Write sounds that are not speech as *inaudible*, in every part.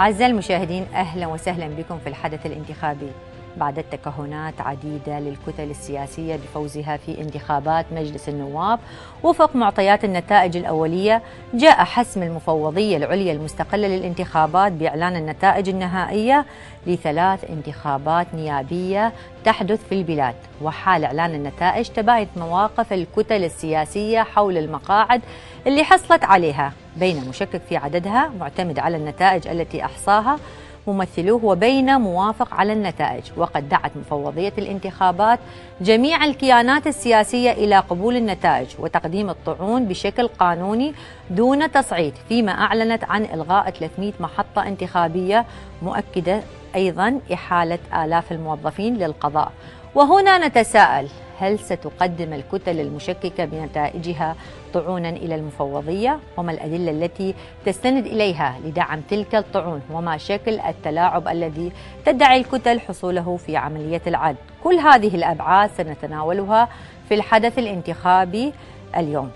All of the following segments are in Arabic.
أعزائي المشاهدين أهلا وسهلا بكم في الحدث الانتخابي. بعد تكهنات عديدة للكتل السياسية بفوزها في انتخابات مجلس النواب وفق معطيات النتائج الأولية جاء حسم المفوضية العليا المستقلة للانتخابات بإعلان النتائج النهائية لثلاث انتخابات نيابية تحدث في البلاد وحال إعلان النتائج تباينت مواقف الكتل السياسية حول المقاعد اللي حصلت عليها بين مشكك في عددها معتمد على النتائج التي أحصاها ممثلوه وبين موافق على النتائج. وقد دعت مفوضية الانتخابات جميع الكيانات السياسية إلى قبول النتائج وتقديم الطعون بشكل قانوني دون تصعيد فيما أعلنت عن إلغاء 300 محطة انتخابية مؤكدة أيضا إحالة آلاف الموظفين للقضاء. وهنا نتساءل هل ستقدم الكتل المشككة بنتائجها طعونا إلى المفوضية؟ وما الأدلة التي تستند إليها لدعم تلك الطعون؟ وما شكل التلاعب الذي تدعي الكتل حصوله في عملية العد؟ كل هذه الأبعاد سنتناولها في الحدث الانتخابي اليوم.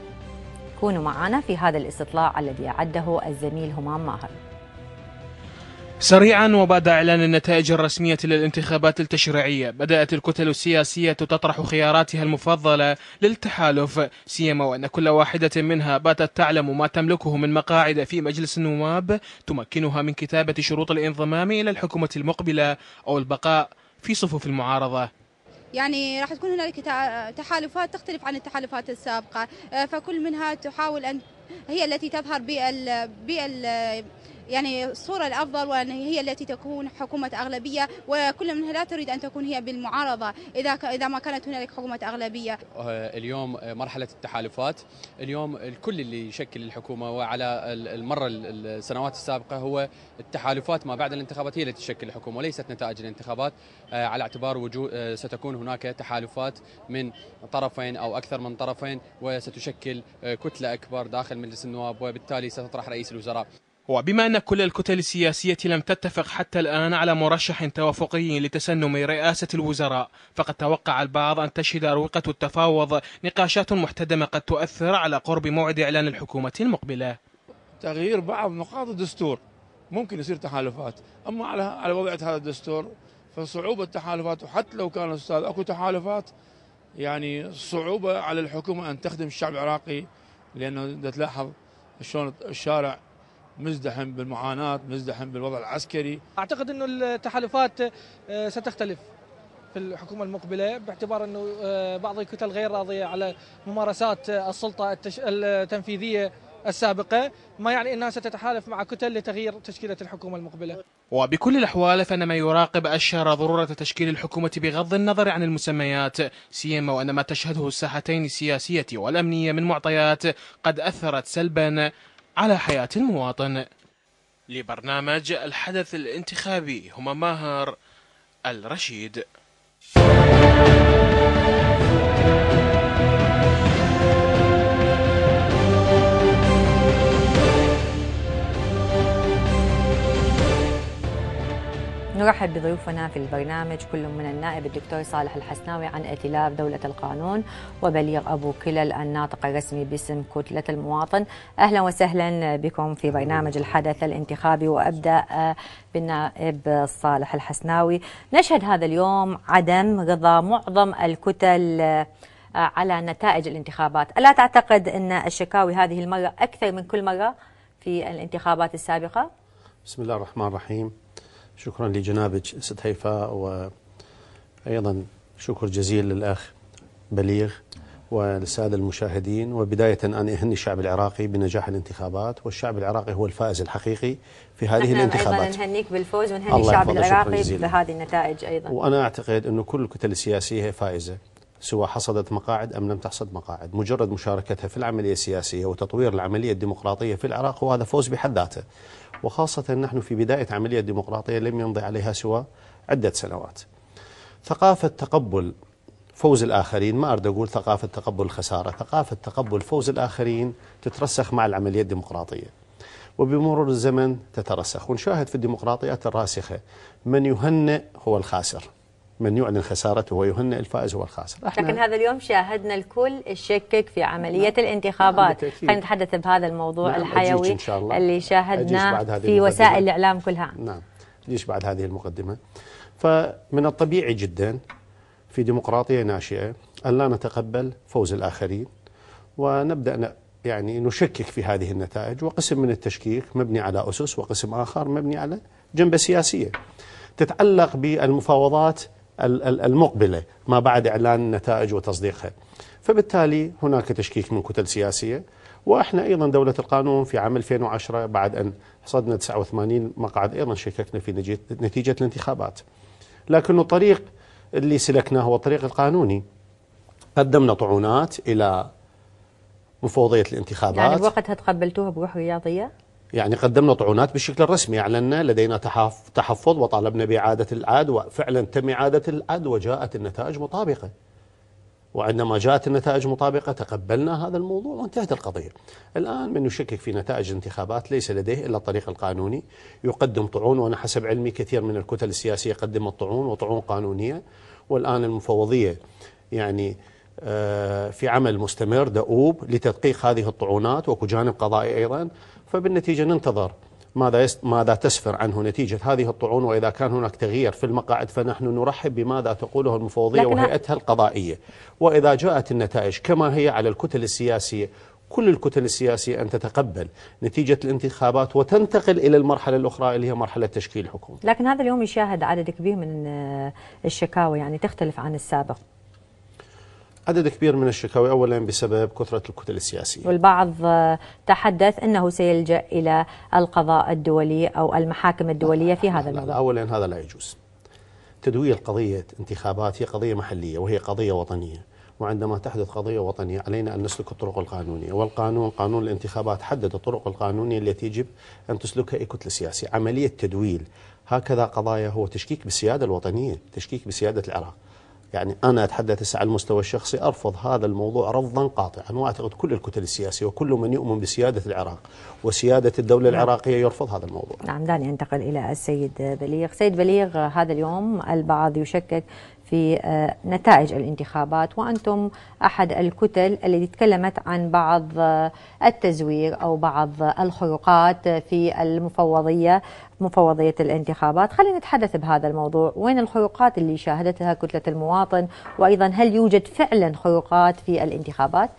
كونوا معنا في هذا الاستطلاع الذي أعده الزميل همام ماهر. سريعا وبعد إعلان النتائج الرسمية للانتخابات التشريعية بدأت الكتل السياسية تطرح خياراتها المفضلة للتحالف سيما وأن كل واحدة منها باتت تعلم ما تملكه من مقاعد في مجلس النواب تمكنها من كتابة شروط الانضمام إلى الحكومة المقبلة أو البقاء في صفوف المعارضة. يعني راح تكون هنالك تحالفات تختلف عن التحالفات السابقة فكل منها تحاول أن هي التي تظهر بال يعني الصورة الأفضل وأن هي التي تكون حكومة أغلبية وكل منها لا تريد أن تكون هي بالمعارضة إذا إذا ما كانت هنالك حكومة أغلبية. اليوم مرحلة التحالفات. اليوم الكل اللي يشكل الحكومة وعلى المرة السنوات السابقة هو التحالفات ما بعد الانتخابات هي التي تشكل الحكومة وليست نتائج الانتخابات. على اعتبار وجود ستكون هناك تحالفات من طرفين أو أكثر من طرفين وستشكل كتلة أكبر داخل مجلس النواب وبالتالي ستطرح رئيس الوزراء. وبما أن كل الكتل السياسية لم تتفق حتى الآن على مرشح توافقي لتسنم رئاسة الوزراء فقد توقع البعض أن تشهد أروقة التفاوض نقاشات محتدمة قد تؤثر على قرب موعد إعلان الحكومة المقبلة. تغيير بعض نقاط الدستور. ممكن يصير تحالفات. أما على على وضعية هذا الدستور فصعوبة التحالفات وحتى لو كان أستاذ أكو تحالفات يعني صعوبة على الحكومة أن تخدم الشعب العراقي لأنه تلاحظ شلون الشارع مزدحم بالمعاناة مزدحم بالوضع العسكري. أعتقد أنه التحالفات ستختلف في الحكومة المقبلة باعتبار أنه بعض الكتل غير راضية على ممارسات السلطة التنفيذية السابقة ما يعني أنها ستتحالف مع كتل لتغيير تشكيلة الحكومة المقبلة. وبكل الأحوال فإن ما يراقب أشهر ضرورة تشكيل الحكومة بغض النظر عن المسميات سيما وأن ما تشهده الساحتين السياسية والأمنية من معطيات قد أثرت سلبا على حياة المواطن. لبرنامج الحدث الانتخابي هما ماهر الرشيد. نرحب بضيوفنا في البرنامج كل من النائب الدكتور صالح الحسناوي عن ائتلاف دولة القانون وبليغ أبو كلل الناطق الرسمي باسم كتلة المواطن. أهلا وسهلا بكم في برنامج الحدث الانتخابي. وأبدأ بالنائب صالح الحسناوي. نشهد هذا اليوم عدم رضا معظم الكتل على نتائج الانتخابات. ألا تعتقد أن الشكاوي هذه المرة أكثر من كل مرة في الانتخابات السابقة؟ بسم الله الرحمن الرحيم. شكرا لجنابك ست هيفاء وأيضا شكر جزيل للأخ بليغ وللسادة المشاهدين. وبداية أن أهني الشعب العراقي بنجاح الانتخابات والشعب العراقي هو الفائز الحقيقي في هذه الانتخابات. أيضا نهنيك بالفوز ونهني الشعب العراقي بهذه النتائج أيضا. وأنا أعتقد أنه كل الكتل السياسية هي فائزة سواء حصدت مقاعد أم لم تحصد مقاعد. مجرد مشاركتها في العملية السياسية وتطوير العملية الديمقراطية في العراق وهذا فوز بحد ذاته. وخاصة نحن في بداية عملية ديمقراطية لم يمضي عليها سوى عدة سنوات. ثقافة تقبل فوز الآخرين ما أريد أقول ثقافة تقبل الخسارة ثقافة تقبل فوز الآخرين تترسخ مع العملية الديمقراطية. وبمرور الزمن تترسخ ونشاهد في الديمقراطيات الراسخة من يهنئ هو الخاسر. من يعلن خسارته ويهنئ الفائز هو الخاسر لكن هذا اليوم شاهدنا الكل يشكك في عملية الانتخابات بالتأكيد. خلينا نتحدث بهذا الموضوع نعم، الحيوي إن شاء الله. اللي شاهدناه في المقدمة. وسائل الإعلام كلها نعم ليش بعد هذه المقدمة فمن الطبيعي جدا في ديمقراطية ناشئة أن لا نتقبل فوز الآخرين ونبدأ يعني نشكك في هذه النتائج وقسم من التشكيك مبني على أسس وقسم آخر مبني على جنبة سياسية تتعلق بالمفاوضات ال- ال- المقبلة ما بعد إعلان النتائج وتصديقها فبالتالي هناك تشكيك من كتل سياسية وإحنا أيضا دولة القانون في عام 2010 بعد أن حصدنا 89 مقعد أيضا شككنا في نتيجة الانتخابات. لكن الطريق اللي سلكناه هو الطريق القانوني. قدمنا طعونات إلى مفوضية الانتخابات يعني بوقتها تقبلتوها بروح رياضية يعني قدمنا طعونات بالشكل الرسمي أعلنا لدينا تحف- تحفظ وطالبنا بإعادة العد وفعلا تم إعادة العد وجاءت النتائج مطابقة. وعندما جاءت النتائج مطابقة تقبلنا هذا الموضوع وانتهت القضية. الآن من يشكك في نتائج الانتخابات ليس لديه إلا الطريق القانوني يقدم طعون وأنا حسب علمي كثير من الكتل السياسية قدمت طعون وطعون قانونية والآن المفوضية يعني في عمل مستمر دؤوب لتدقيق هذه الطعونات وكو جانب قضائي أيضا فبالنتيجة ننتظر ماذا. ماذا تسفر عنه نتيجة هذه الطعون وإذا كان هناك تغيير في المقاعد فنحن نرحب بماذا تقوله المفوضية وهيئتها القضائية وإذا جاءت النتائج كما هي على الكتل السياسية كل الكتل السياسية أن تتقبل نتيجة الانتخابات وتنتقل إلى المرحلة الأخرى اللي هي مرحلة تشكيل الحكومة. لكن هذا اليوم يشاهد عدد كبير من آه، الشكاوى يعني تختلف عن السابق عدد كبير من الشكاوي اولا بسبب كثرة الكتل السياسية. والبعض آه، تحدث أنه سيلجأ إلى القضاء الدولي أو المحاكم الدولية في هذا الموضوع اولا هذا لا يجوز. تدوير قضية انتخابات هي قضية محلية وهي قضية وطنية. وعندما تحدث قضية وطنية علينا أن نسلك الطرق القانونية، والقانون قانون الانتخابات حدد الطرق القانونية التي يجب أن تسلكها أي كتله سياسيه، عملية تدويل هكذا قضايا هو تشكيك بالسيادة الوطنية، تشكيك بسيادة العراق. يعني أنا أتحدث هسه على المستوى الشخصي أرفض هذا الموضوع رفضا قاطعا. واعتقد كل الكتل السياسية وكل من يؤمن بسيادة العراق وسيادة الدولة العراقية يرفض هذا الموضوع. نعم دعني أنتقل إلى السيد بليغ. سيد بليغ هذا اليوم البعض يشكك في آه، نتائج الانتخابات. وأنتم أحد الكتل التي تكلمت عن بعض آه، التزوير أو بعض الخروقات في المفوضية مفوضية الانتخابات. خلينا نتحدث بهذا الموضوع. وين الخروقات اللي شاهدتها كتلة المواطن؟ وأيضا هل يوجد فعلا خروقات في الانتخابات؟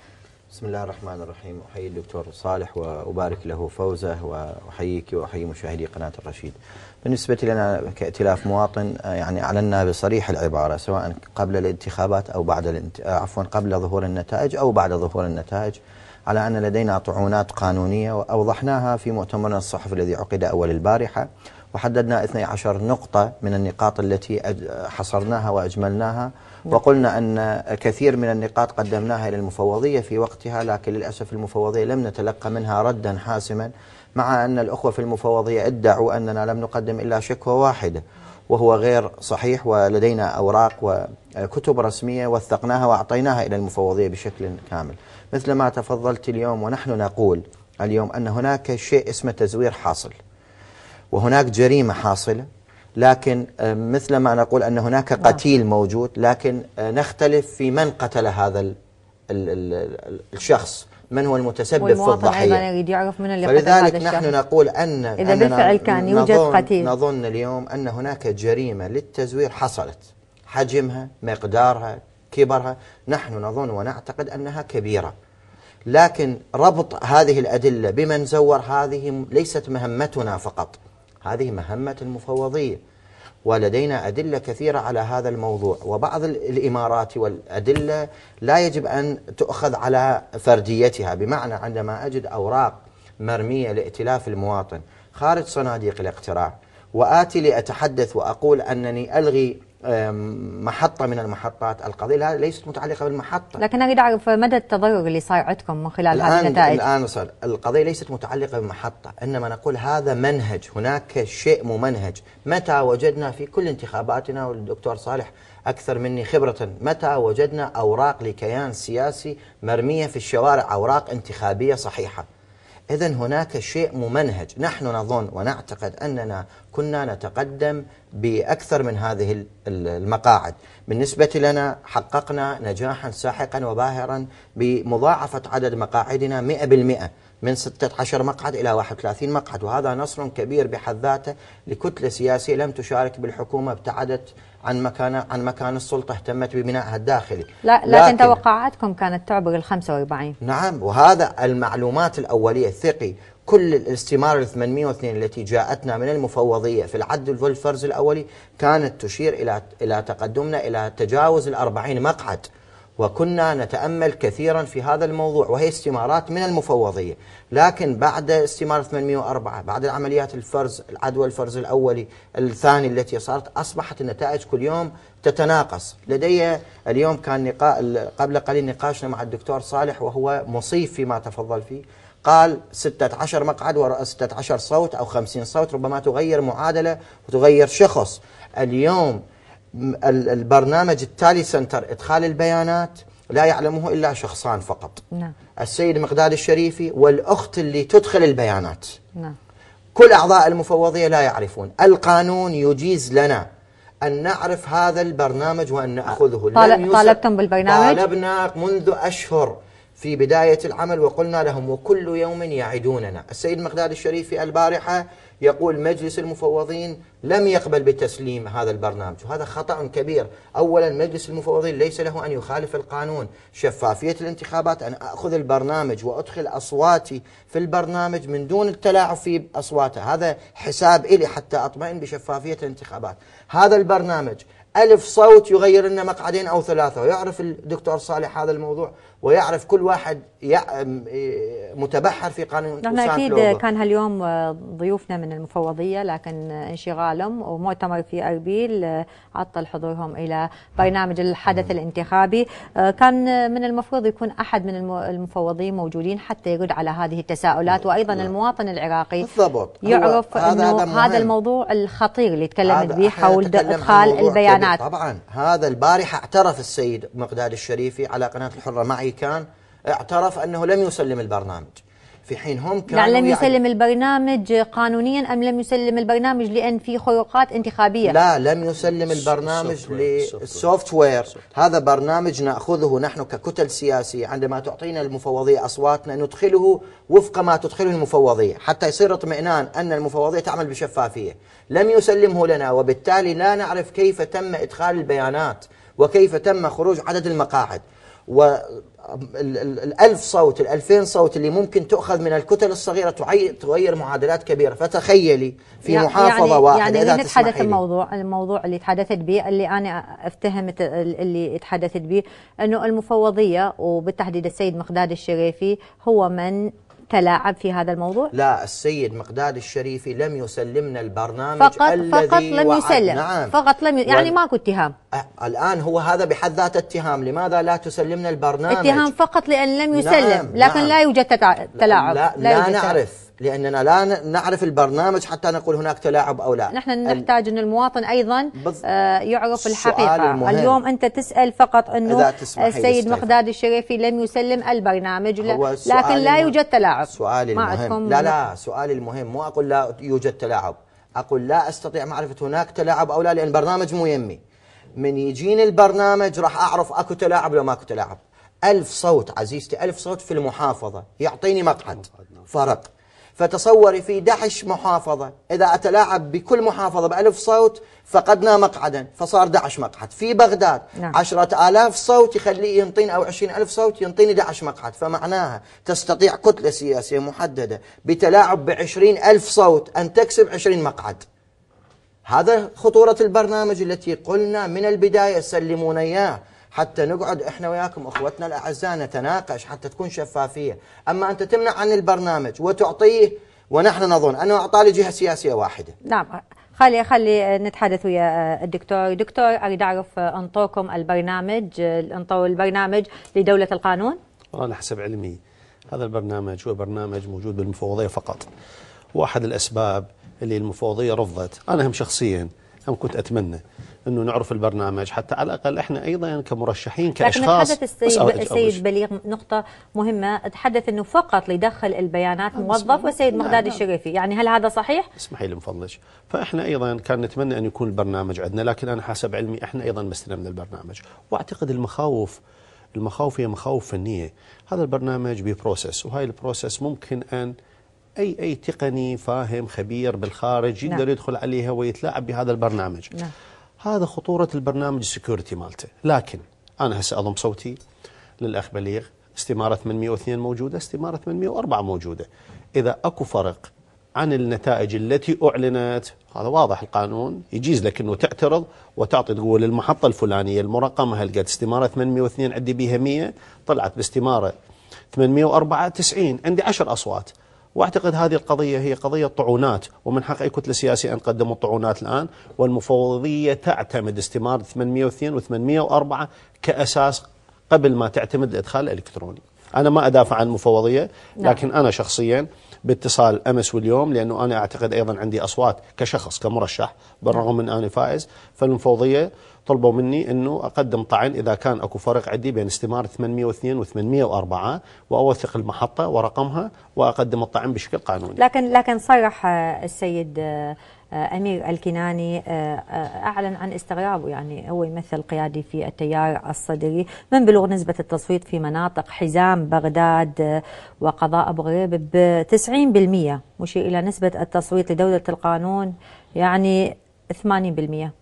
بسم الله الرحمن الرحيم. أحيي الدكتور صالح وأبارك له فوزه وأحييك وأحيي مشاهدي قناة الرشيد. بالنسبة لنا كائتلاف مواطن آه، يعني أعلنا بصريح العبارة سواء قبل الانتخابات أو بعد الانت... آه، عفوا قبل ظهور النتائج أو بعد ظهور النتائج على أن لدينا طعونات قانونية وأوضحناها في مؤتمرنا الصحفي الذي عقد أول البارحة. وحددنا 12 نقطة من النقاط التي حصرناها وأجملناها. وقلنا أن كثير من النقاط قدمناها إلى المفوضية في وقتها لكن للأسف المفوضية لم نتلقى منها ردا حاسما مع أن الأخوة في المفوضية ادعوا أننا لم نقدم إلا شكوى واحدة وهو غير صحيح ولدينا أوراق وكتب رسمية وثقناها وأعطيناها إلى المفوضية بشكل كامل. مثل ما تفضلت اليوم ونحن نقول اليوم أن هناك شيء اسمه تزوير حاصل. وهناك جريمة حاصلة لكن آه، مثل ما نقول أن هناك قتيل موجود لكن آه، نختلف في من قتل هذا ال ال ال الشخص من هو المتسبب في أيضا الضحية. يريد يعرف من اللي قتل فلذلك هذا نحن نقول أن إذا بالفعل كان يوجد نظن قتيل. نظن اليوم أن هناك جريمة للتزوير حصلت. حجمها مقدارها كبرها نحن نظن ونعتقد أنها كبيرة. لكن ربط هذه الأدلة بمن زور هذه ليست مهمتنا فقط. هذه مهمة المفوضية. ولدينا أدلة كثيرة على هذا الموضوع. وبعض ال- الإمارات والأدلة لا يجب أن تؤخذ على فرديتها. بمعنى عندما أجد أوراق مرمية لائتلاف المواطن خارج صناديق الاقتراع وآتي لأتحدث وأقول أنني ألغي أم، محطة من المحطات. القضية لا- ليست متعلقة بالمحطة. لكن أريد أعرف مدى التضرر اللي صاير عندكم من خلال هذه الآن النتائج؟ الآن صار القضية ليست متعلقة بمحطة إنما نقول هذا منهج. هناك شيء ممنهج متى وجدنا في كل انتخاباتنا والدكتور صالح أكثر مني خبرة متى وجدنا أوراق لكيان سياسي مرمية في الشوارع؟ أوراق انتخابية صحيحة. إذا هناك شيء ممنهج. نحن نظن ونعتقد أننا كنا نتقدم بأكثر من هذه ال- ال- المقاعد. بالنسبة لنا حققنا نجاحا ساحقا وباهرا بمضاعفة عدد مقاعدنا 100% من 16 مقعد إلى 31 مقعد وهذا نصر كبير بحد ذاته لكتلة سياسية لم تشارك بالحكومة ابتعدت عن مكان عن مكان السلطة اهتمت ببنائها الداخلي. لا لكن توقعاتكم كانت تعبر ال 45 نعم وهذا المعلومات الأولية الثقي. كل الاستمارة ال 802 التي جاءتنا من المفوضية في العد والفرز الأولي كانت تشير إلى إلى تقدمنا إلى تجاوز ال 40 مقعد. وكنا نتأمل كثيرا في هذا الموضوع وهي استمارات من المفوضية. لكن بعد استمارة 804 بعد العمليات الفرز العدوى الفرز الأولي الثاني التي صارت أصبحت النتائج كل يوم تتناقص. لدي اليوم كان نقا... قبل قليل نقاشنا مع الدكتور صالح وهو مصيف فيما تفضل فيه. قال 16 مقعد و 16 صوت أو 50 صوت ربما تغير معادلة وتغير شخص. اليوم البرنامج التالي سنتر إدخال البيانات لا يعلمه إلا شخصان فقط. نعم. السيد مقداد الشريفي والأخت اللي تدخل البيانات. نعم. كل أعضاء المفوضية لا يعرفون. القانون يجيز لنا أن نعرف هذا البرنامج وأن نأخذه. طال- لم يس- طالبتم بالبرنامج؟ طالبنا منذ أشهر. في بداية العمل وقلنا لهم وكل يوم يعدوننا. السيد مقداد الشريفي البارحة يقول مجلس المفوضين لم يقبل بتسليم هذا البرنامج وهذا خطأ كبير. أولا مجلس المفوضين ليس له أن يخالف القانون. شفافية الانتخابات أن أخذ البرنامج وأدخل أصواتي في البرنامج من دون التلاعب في أصواته. هذا حساب إلي حتى أطمئن بشفافية الانتخابات. هذا البرنامج ألف صوت يغير لنا مقعدين أو ثلاثة. ويعرف الدكتور صالح هذا الموضوع. ويعرف كل واحد متبحر في قانون نحن أكيد. كان هاليوم آه، ضيوفنا من المفوضية لكن انشغالهم ومؤتمر في أربيل آه، عطل حضورهم إلى برنامج الحدث الانتخابي. آه، كان من المفروض يكون أحد من الم- المفوضين موجودين حتى يرد على هذه التساؤلات. وأيضا المواطن العراقي بالضبط. يعرف هذا- إنه هذا هذا. الموضوع الخطير اللي تكلمت به حول إدخال البيانات. طبعا هذا البارحة اعترف السيد مقداد الشريفي على قناة الحرة معي. كان اعترف أنه لم يسلم البرنامج. في حين هم كانوا يعني لم يعد- يسلم البرنامج قانونيا أم لم يسلم البرنامج لأن في خروقات انتخابية؟ لا لم يسلم البرنامج للسوفت وير هذا برنامج نأخذه نحن ككتل سياسية. عندما تعطينا المفوضية أصواتنا ندخله وفق ما تدخله المفوضية. حتى يصير اطمئنان أن المفوضية تعمل بشفافية. لم يسلمه لنا وبالتالي لا نعرف كيف تم إدخال البيانات وكيف تم خروج عدد المقاعد. و ال- ال- الألف صوت الألفين صوت اللي ممكن تؤخذ من الكتل الصغيرة تغير معادلات كبيرة فتخيلي في يع- محافظة يعني واحدة يعني إذا نتحدث. الموضوع الموضوع اللي تحدثت به اللي أنا أفتهمت ال- اللي تحدثت به أنه المفوضية وبالتحديد السيد مقداد الشريفي هو من تلاعب في هذا الموضوع؟ لا السيد مقداد الشريفي لم يسلمنا البرنامج فقط الذي فقط لم وعد. يسلم. نعم. فقط لم ي... يعني ماكو اتهام. أه، الآن هو هذا بحد ذاته اتهام. لماذا لا تسلمنا البرنامج؟ اتهام فقط لأن لم نعم، يسلم لكن نعم. لا يوجد تتع- تلاعب لا, لا, يوجد نعرف. لأننا لا نعرف البرنامج حتى نقول هناك تلاعب أو لا. نحن نحتاج أن المواطن أيضا بز- آه، يعرف الحقيقة. المهم. اليوم أنت تسأل فقط أنه السيد. مقداد الشريفي لم يسلم البرنامج لكن لا الم- يوجد تلاعب. سؤالي ما المهم لا لا سؤالي المهم. مو أقول لا يوجد تلاعب. أقول لا أستطيع معرفة هناك تلاعب أو لا لأن البرنامج مو يمي. من يجيني البرنامج راح أعرف أكو تلاعب لو ماكو تلاعب. ألف صوت عزيزتي ألف صوت في المحافظة. يعطيني مقعد. فرق. فتصوري في 11 محافظة. إذا أتلاعب بكل محافظة بألف صوت فقدنا مقعدا فصار 11 مقعد. في بغداد نعم. عشرة آلاف صوت يخليه ينطيني أو عشرين ألف صوت ينطيني 11 مقعد. فمعناها تستطيع كتلة سياسية محددة بتلاعب بعشرين ألف صوت أن تكسب عشرين مقعد. هذا خطورة البرنامج التي قلنا من البداية سلمونا إياه. حتى نقعد إحنا وياكم أخوتنا الأعزاء نتناقش حتى تكون شفافية، أما أنت تمنع عن البرنامج وتعطيه ونحن نظن أنه أعطاه لجهة سياسية واحدة. نعم. خلي خلي نتحدث ويا الدكتور. دكتور أريد أعرف أنطوكم البرنامج انطوا البرنامج لدولة القانون. والله حسب علمي. هذا البرنامج هو برنامج موجود بالمفوضية فقط. واحد الأسباب اللي المفوضية رفضت. أنا هم شخصيا أنا كنت أتمنى أنه نعرف البرنامج حتى على الأقل إحنا أيضا كمرشحين لكن كأشخاص تحدث السيد, السيد. بليغ نقطة مهمة تحدث أنه فقط ليدخل البيانات آه، موظف والسيد لا، مغداد لا. الشريفي يعني هل هذا صحيح؟ اسمحي لي من فضلك فإحنا أيضا كان نتمنى أن يكون البرنامج عندنا لكن أنا حسب علمي إحنا أيضا ما استلمنا البرنامج وأعتقد المخاوف المخاوف هي مخاوف فنية هذا البرنامج ب process وهاي ال process ممكن أن اي أي تقني فاهم خبير بالخارج يقدر نعم. يدخل عليها ويتلاعب بهذا البرنامج. نعم. هذا خطورة البرنامج ال security مالته. لكن أنا هسه أضم صوتي للأخ بليغ. استمارة 802 موجودة استمارة 804 موجودة. إذا أكو فرق عن النتائج التي أعلنت هذا واضح القانون يجيز لك إنه تعترض وتعطي تقول المحطة الفلانية المرقمة هالقد استمارة 802 عندي بيها 100 طلعت باستمارة 804 90 عندي 10 أصوات. وأعتقد هذه القضية هي قضية طعونات ومن حق اي كتله سياسيه أن تقدم الطعونات الآن والمفوضية تعتمد استماره 802 و804 كأساس قبل ما تعتمد الإدخال الإلكتروني. أنا ما أدافع عن المفوضيه نعم. لكن أنا شخصيا باتصال أمس واليوم لأنه أنا أعتقد أيضا عندي أصوات كشخص كمرشح بالرغم من أني فائز فالمفوضية طلبوا مني إنه أقدم طعن إذا كان أكو فرق عندي بين استماره 802 و804 وأوثق المحطة ورقمها وأقدم الطعن بشكل قانوني. لكن لكن صرح السيد آه، أمير الكناني آه، آه، أعلن عن استغرابه يعني هو يمثل قيادي في التيار الصدري. من بلوغ نسبة التصويت في مناطق حزام بغداد وقضاء أبو غريب ب 90% مشير إلى نسبة التصويت لدولة القانون يعني 80%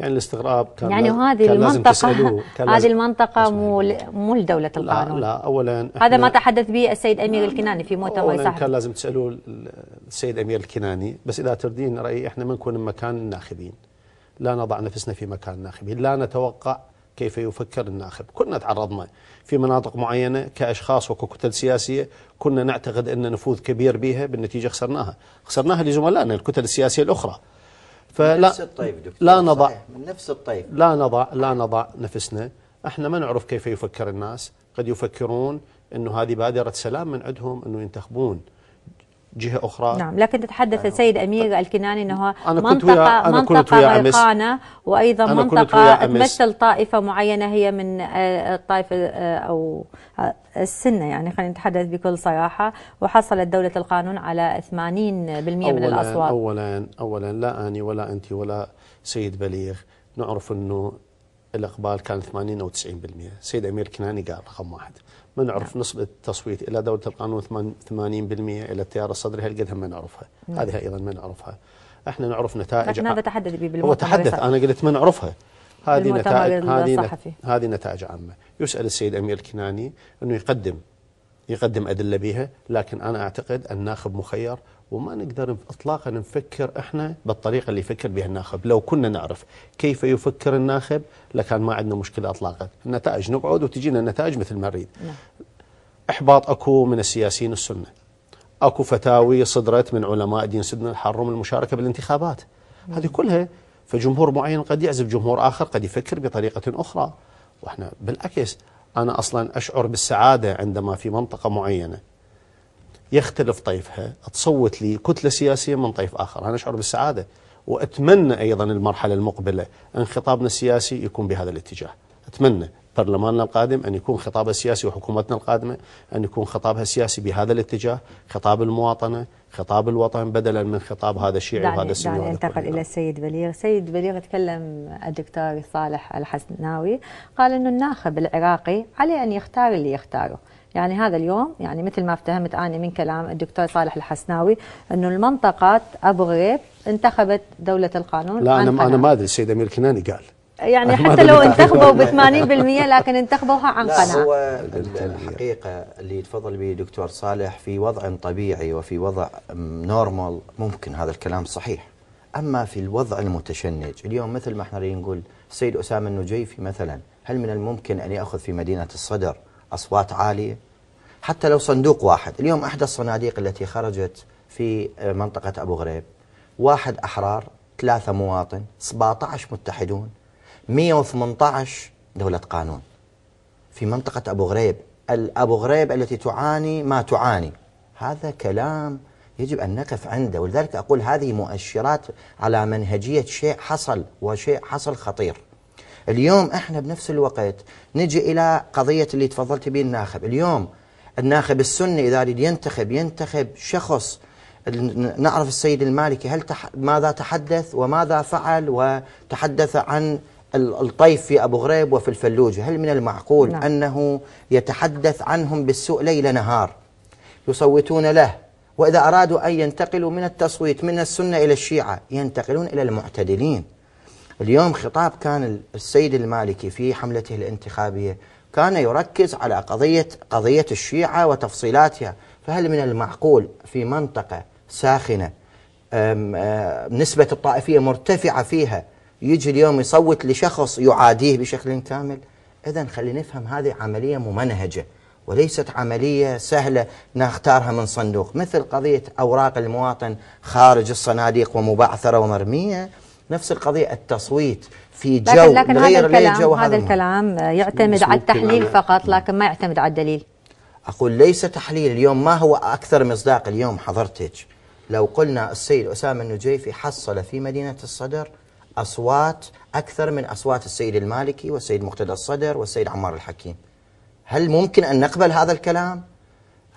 يعني الاستغراب كان يعني هذه لازم- المنطقة اسمعي. مو مو لدولة لا القانون. لا اولا هذا ما إحنا- تحدث به السيد أمير الكناني في مؤتمر اولا كان لازم تسالوا ال- السيد أمير الكناني. بس إذا تردين رأيي إحنا ما نكون مكان الناخبين. لا نضع نفسنا في مكان الناخبين. لا نتوقع كيف يفكر الناخب. كنا تعرضنا في مناطق معينة كأشخاص وككتل سياسية. كنا نعتقد أن نفوذ كبير بها بالنتيجة خسرناها. خسرناها لزملائنا الكتل السياسية الأخرى. من نفس فلا الطيف دكتور لا نضع صحيح، من نفس الطيف. لا نضع لا نضع نفسنا. إحنا ما نعرف كيف يفكر الناس. قد يفكرون إنه هذه بادرة سلام من عندهم إنه ينتخبون. جهة أخرى. نعم لكن تتحدث السيد أمير الكناني إنه أنا كنت منطقه ويا- أنا كنت منطقة ويا. غرقانة وأيضا أنا كنت منطقة. تمثل طائفة معينة هي من آه، الطائفة آه، أو آه، السنة يعني خلينا نتحدث بكل صراحة. وحصلت دولة القانون على 80% من الأصوات. اولا اولا لا أني ولا أنت ولا سيد بليغ. نعرف إنه الإقبال كان 80 أو 90% سيد أمير كناني قال رقم واحد. ما نعرف نسبة التصويت إلى دولة القانون 80% إلى التيار الصدري هالقدها ما نعرفها. هذه أيضا ما نعرفها. إحنا نعرف نتائج لكن هذا تحدث به بالمؤتمر هو تحدث. أنا قلت ما نعرفها. هذه نتائج هذه. هذه نتائج عامة. يسأل السيد أمير الكناني إنه يقدم يقدم أدلة بها لكن أنا أعتقد الناخب مخير وما نقدر اطلاقا نفكر إحنا بالطريقة اللي يفكر بها الناخب. لو كنا نعرف كيف يفكر الناخب لكان ما عندنا مشكلة اطلاقا. النتائج نقعد وتجينا النتائج مثل ما نريد. نعم. إحباط أكو من السياسيين السنة أكو فتاوي صدرت من علماء دين سنه حرم المشاركة بالانتخابات. هذه كلها فجمهور معين قد يعزف جمهور آخر قد يفكر بطريقة أخرى. وإحنا بالعكس أنا أصلا أشعر بالسعادة عندما في منطقة معينة. يختلف طيفها. تصوت لي كتله سياسية من طيف آخر. أنا أشعر بالسعادة وأتمنى أيضا المرحلة المقبلة أن خطابنا السياسي يكون بهذا الاتجاه. أتمنى برلماننا القادم أن يكون خطابها السياسي وحكومتنا القادمة أن يكون خطابها السياسي بهذا الاتجاه. خطاب المواطنة خطاب الوطن بدلا من خطاب هذا الشيعي وهذا السني دعني أنتقل. إلى السيد بليغ، سيد بليغ تكلم الدكتور صالح الحسناوي. قال إنه الناخب العراقي عليه أن يختار اللي يختاره، يعني هذا اليوم يعني مثل ما افتهمت أنا من كلام الدكتور صالح الحسناوي إنه المنطقة أبو غريب انتخبت دولة القانون. لا أنا قناعة. ما أدري السيد أمير كناني قال. يعني *laughs* أنا حتى أدري لو. انتخبوا ب 80% لكن انتخبوها عن لا قناعه هو ال- الحقيقة. اللي يتفضل به دكتور صالح في وضع طبيعي وفي وضع normal ممكن هذا الكلام صحيح. أما في الوضع المتشنج اليوم مثل ما إحنا نقول السيد أسامة النجيفي مثلا هل من الممكن أن يأخذ في مدينة الصدر أصوات عالية. حتى لو صندوق واحد. اليوم أحدى الصناديق التي خرجت في منطقة أبو غريب. واحد أحرار ثلاثة مواطن 17 متحدون 118 دولة قانون. في منطقة أبو غريب. الأبو غريب التي تعاني ما تعاني. هذا كلام يجب أن نقف عنده. ولذلك أقول هذه مؤشرات على منهجية شيء حصل وشيء حصل خطير. اليوم إحنا بنفس الوقت نجي إلى قضية اللي تفضلت به الناخب. اليوم الناخب السني إذا يريد ينتخب ينتخب شخص. نعرف السيد المالكي هل تح ماذا تحدث وماذا فعل وتحدث عن الطيف في أبو غريب وفي الفلوجة؟ هل من المعقول نعم. أنه يتحدث عنهم بالسوء ليل نهار؟ يصوتون له. وإذا أرادوا أن ينتقلوا من التصويت من السنة إلى الشيعة ينتقلون إلى المعتدلين. اليوم خطاب كان السيد المالكي في حملته الانتخابية. كان يركز على قضية قضية الشيعة وتفصيلاتها. فهل من المعقول في منطقة ساخنة نسبة الطائفية مرتفعة فيها يجي اليوم يصوت لشخص يعاديه بشكل كامل؟ إذا خلينا نفهم هذه عملية ممنهجة وليست عملية سهلة نختارها من صندوق. مثل قضية أوراق المواطن خارج الصناديق ومبعثرة ومرمية نفس القضية التصويت في جو لكن, لكن غير هذا الكلام جو هذا الكلام يعتمد على التحليل فقط لكن ما يعتمد على الدليل. أقول ليس تحليل اليوم. ما هو أكثر مصداق اليوم حضرتك؟ لو قلنا السيد أسامة النجيفي حصل في مدينة الصدر أصوات أكثر من أصوات السيد المالكي والسيد مقتدى الصدر والسيد عمار الحكيم. هل ممكن أن نقبل هذا الكلام؟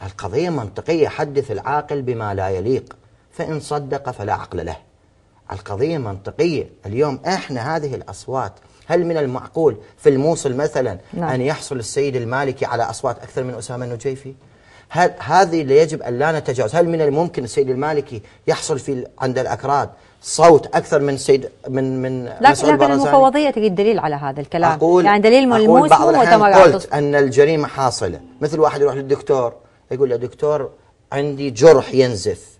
القضية منطقية. حدث العاقل بما لا يليق. فإن صدق فلا عقل له. القضية منطقية. اليوم إحنا هذه الأصوات هل من المعقول في الموصل مثلا نعم. أن يحصل السيد المالكي على أصوات أكثر من أسامة النجيفي؟ هل هذه اللي يجب أن لا نتجاوز. هل من الممكن السيد المالكي يحصل في عند الأكراد صوت أكثر من سيد من من لكن, لكن المفوضيه تجد دليل على هذا الكلام. أقول يعني دليل ملموس أقول قلت أن الجريمة حاصلة. مثل واحد يروح للدكتور يقول له دكتور عندي جرح ينزف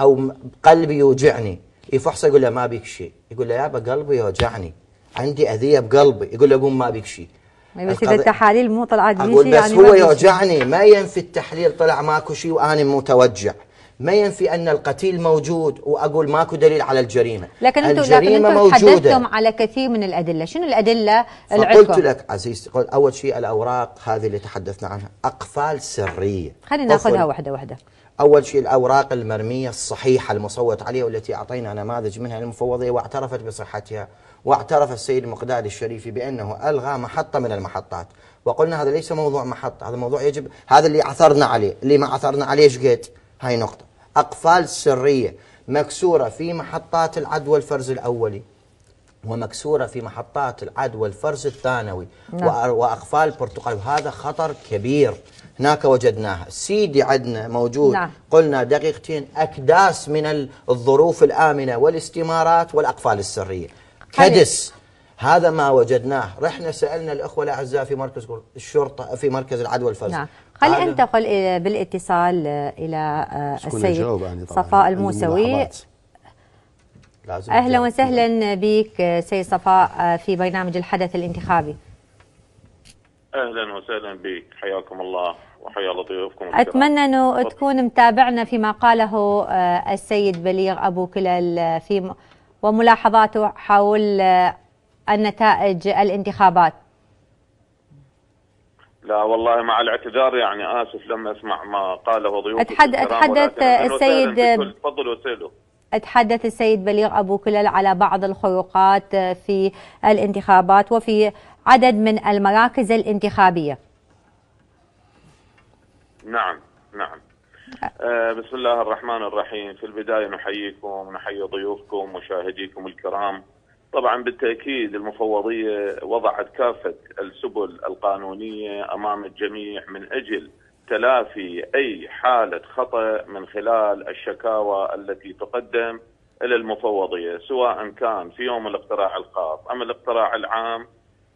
أو قلبي يوجعني. يفحصه يقول له ما بيك شيء. يقول له يابا قلبي يوجعني عندي أذية بقلبي. يقول له قوم ما بيك شيء. بس اذا التحاليل مو طلعت أقول بس يعني هو يوجعني ما ينفي التحليل. طلع ماكو شيء وأنا متوجع. ما ينفي أن القتيل موجود وأقول ماكو دليل على الجريمة. لكن أنتم لكن أنتم تحدثتم على كثير من الأدلة. شنو الأدلة اللي قلت لك عزيزتي أول شيء الأوراق هذه اللي تحدثنا عنها. أقفال سرية. خلينا ناخذها واحدة واحدة. أول شيء الأوراق المرمية الصحيحة المصوت عليها والتي أعطينا نماذج منها للمفوضيه واعترفت بصحتها واعترف السيد المقداد الشريفي بأنه ألغى محطة من المحطات. وقلنا هذا ليس موضوع محطه هذا موضوع يجب هذا اللي عثرنا عليه اللي ما عثرنا عليه قد هاي نقطة. أقفال سرية مكسورة في محطات العد والفرز الأولي. ومكسورة في محطات العد والفرز الثانوي نعم. وأقفال برتقال هذا خطر كبير. هناك وجدناها. سيدي عندنا موجود. نعم. قلنا دقيقتين أكداس من الظروف الآمنة والاستمارات والأقفال السرية. كدس. هذا ما وجدناه. رحنا سألنا الأخوة الأعزاء في مركز الشرطة في مركز العدوى والفرز نعم. خلي انتقل بالإتصال إلى آه، السيد صفاء الموسوي. أهلا وسهلا بك سيد صفاء آه، في برنامج الحدث الانتخابي. أهلا وسهلا بك حياكم الله وحيا الله ضيوفكم أتمنى أنه تكون متابعنا فيما قاله آه، السيد بليغ أبو كلال في وملاحظاته حول النتائج الانتخابات. لا والله مع الاعتذار يعني آسف لما أسمع ما قاله ضيوف اتحدث السيد تفضل وسيله تحدث السيد بليغ أبو كلال على بعض الخروقات في الانتخابات وفي عدد من المراكز الانتخابية. نعم نعم. آه بسم الله الرحمن الرحيم، في البداية نحييكم ونحيي ضيوفكم مشاهديكم الكرام. طبعا بالتأكيد المفوضية وضعت كافة السبل القانونية أمام الجميع من أجل تلافي أي حالة خطأ من خلال الشكاوى التي تقدم إلى المفوضية سواء كان في يوم الاقتراع الخاص أم الاقتراع العام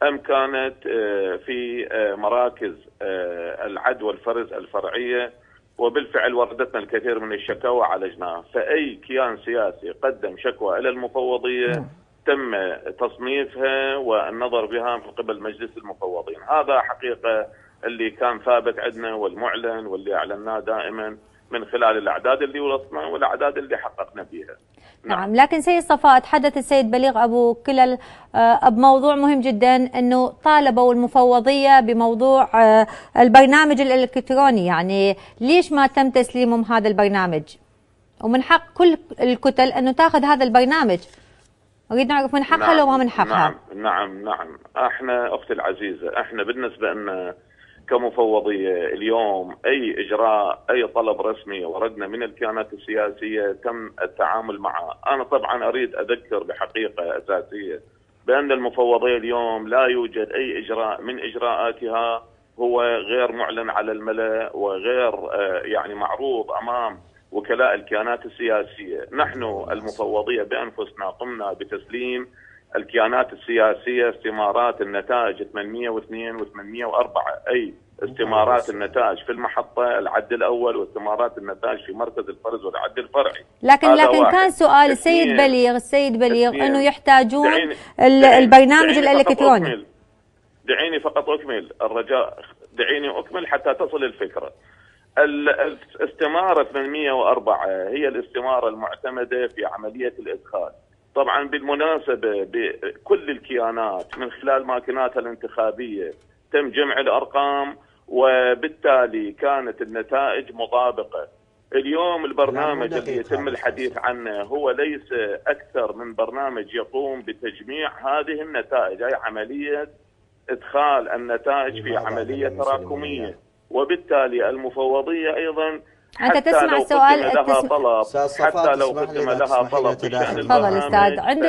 أم كانت آه، في آه، مراكز آه، العد والفرز الفرعية. وبالفعل وردتنا الكثير من الشكاوى عالجناها. فأي كيان سياسي قدم شكوى إلى المفوضية نعم. تم تصنيفها والنظر بها من قبل مجلس المفوضين. هذا حقيقة اللي كان ثابت عندنا والمعلن واللي أعلناه دائما من خلال الأعداد اللي وصلنا والأعداد اللي حققنا فيها نعم. نعم لكن سيد صفاء تحدث السيد بليغ أبو كلل آه، بموضوع مهم جدا أنه طالبوا المفوضية بموضوع آه، البرنامج الإلكتروني. يعني ليش ما تم تسليمهم هذا البرنامج؟ ومن حق كل الكتل إنه تأخذ هذا البرنامج. اريد نعرف من حقها نعم لو ما من حقها. نعم نعم نعم. إحنا أختي العزيزة إحنا بالنسبة لنا كمفوضيه اليوم أي إجراء أي طلب رسمي وردنا من الكيانات السياسية تم التعامل معه، أنا طبعا أريد أذكر بحقيقة أساسية بأن المفوضيه اليوم لا يوجد أي إجراء من إجراءاتها. هو غير معلن على الملأ وغير آه، يعني معروض أمام وكلاء الكيانات السياسية، نحن المفوضية بأنفسنا قمنا بتسليم الكيانات السياسية استمارات النتائج 802 و804 أي استمارات النتائج في المحطة العد الأول واستمارات النتائج في مركز الفرز والعد الفرعي لكن لكن واحد. كان سؤال السيد. بليغ السيد بليغ. إنه يحتاجون دعيني- ال- دعيني- البرنامج دعيني فقط أكمل. دعيني فقط أكمل الرجاء دعيني أكمل حتى تصل الفكرة ال- الاستمارة 804 هي الاستمارة المعتمدة في عملية الإدخال طبعا بالمناسبة بكل الكيانات من خلال ماكيناتها الانتخابية تم جمع الأرقام وبالتالي كانت النتائج مطابقة. اليوم البرنامج اللي يتم الحديث عنه هو ليس أكثر من برنامج يقوم بتجميع هذه النتائج أي عملية إدخال النتائج في لم يسلموا تراكمية. إياه؟ وبالتالي المفوضية أيضا أنت حتى تسمع لو السؤال- لها تسمع- طلب صفاء، حتى لو قدم لها طلب تفضل أستاذ. عندي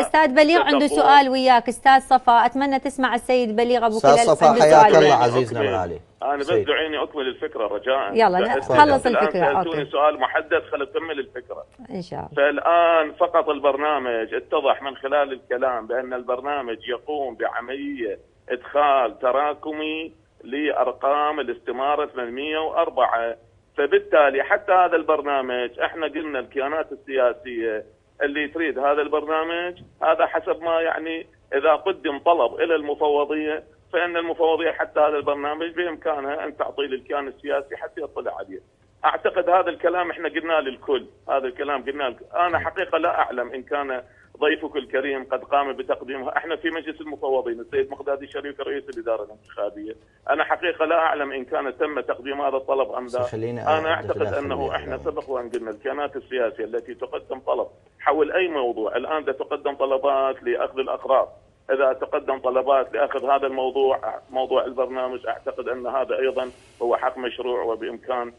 أستاذ بليغ عنده سؤال وياك. أستاذ صفا أتمنى تسمع السيد بليغ أبو أستاذ كلال صفاء، عنده حياك سؤال. الله وياك. عزيزنا. الغالي. أنا بس. دعيني أكمل الفكرة رجاء. يلا، لا، خلص سألتوني okay. سؤال محدد خل أكمل الفكرة. إن شاء الله. فالآن فقط البرنامج اتضح من خلال الكلام بأن البرنامج يقوم بعملية إدخال تراكمي لأرقام الاستمارة 804 فبالتالي حتى هذا البرنامج إحنا قلنا الكيانات السياسية اللي تريد هذا البرنامج هذا حسب ما يعني إذا قدم طلب إلى المفوضية فإن المفوضية حتى هذا البرنامج بإمكانها أن تعطي للكيان السياسي حتى يطلع عليه أعتقد هذا الكلام إحنا قلناه للكل، هذا الكلام قلناه. أنا حقيقة لا أعلم إن كان ضيفك الكريم قد قام بتقديمها، إحنا في مجلس المفوضين السيد مقدادي الشريف رئيس الإدارة الانتخابية، أنا حقيقة لا أعلم إن كان تم تقديم هذا الطلب أم لا. أنا أعتقد أنه إحنا. سبق وأن قلنا الكيانات السياسية التي تقدم طلب حول أي موضوع، الآن تقدم طلبات لأخذ الاقراض، إذا تقدم طلبات لأخذ هذا الموضوع موضوع البرنامج أعتقد أن هذا أيضا هو حق مشروع وبإمكان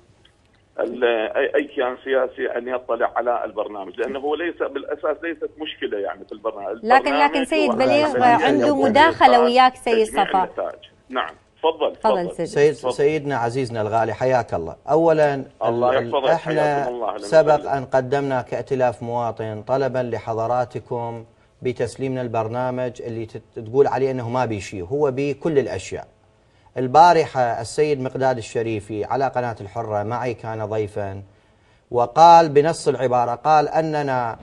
اي أي كيان سياسي أن يطلع على البرنامج لأنه هو ليس بالأساس ليست مشكلة يعني في البرنامج لكن البرنامج لكن سيد بليغ عنده مداخلة وياك سيد صفا. نعم تفضل تفضل سيد. تفضل. سيدنا عزيزنا الغالي حياك الله اولا الله ال- إحنا حياكم الله، سبق. أن قدمنا كائتلاف مواطن طلبا لحضراتكم بتسليمنا البرنامج اللي تقول عليه إنه ما بيشي هو بكل الأشياء البارحة السيد مقداد الشريفي على قناة الحرة معي كان ضيفا وقال بنص العبارة قال أننا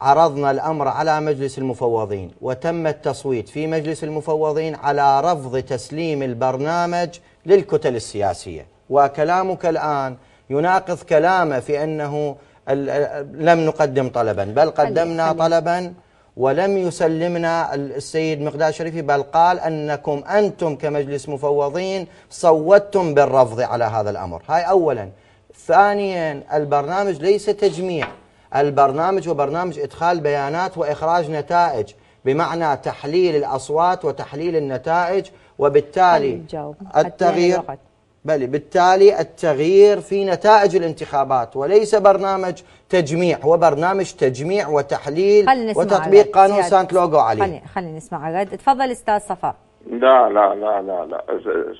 عرضنا الأمر على مجلس المفوضين وتم التصويت في مجلس المفوضين على رفض تسليم البرنامج للكتل السياسية. وكلامك الآن يناقض كلامه في أنه ال- لم نقدم طلبا بل قدمنا طلبا ولم يسلمنا السيد مقداد الشريفي بل قال أنكم أنتم كمجلس مفوضين صوتتم بالرفض على هذا الأمر. هاي اولا. ثانيا البرنامج ليس تجميع. البرنامج هو برنامج إدخال بيانات وإخراج نتائج بمعنى تحليل الأصوات وتحليل النتائج وبالتالي التغيير الوقت. بل بالتالي التغيير في نتائج الانتخابات وليس برنامج تجميع هو برنامج تجميع وتحليل خلينا وتطبيق. قانون سانت لوغو عليه خلي خلينا نسمع رد تفضل أستاذ صفا. لا لا لا لا لا.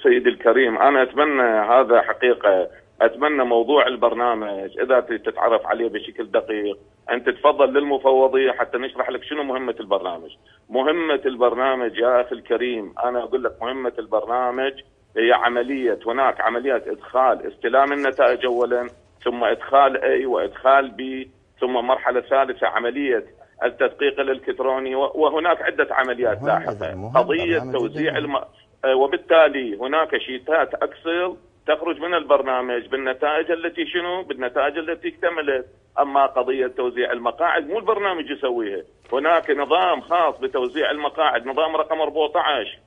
سيدي الكريم أنا أتمنى هذا حقيقة. أتمنى موضوع البرنامج إذا تتعرف عليه بشكل دقيق. ان تتفضل للمفوضيه حتى نشرح لك شنو مهمة البرنامج. مهمة البرنامج يا أخي الكريم أنا أقول لك مهمة البرنامج هي عملية هناك عمليات إدخال استلام النتائج اولا ثم إدخال اي وإدخال بي ثم مرحلة ثالثة عملية التدقيق الإلكتروني وهناك عدة عمليات لاحقه قضية توزيع الم... آه، وبالتالي هناك شيتات أكسل تخرج من البرنامج بالنتائج التي شنو؟ بالنتائج التي اكتملت، أما قضية توزيع المقاعد مو البرنامج يسويها، هناك نظام خاص بتوزيع المقاعد، نظام رقم 14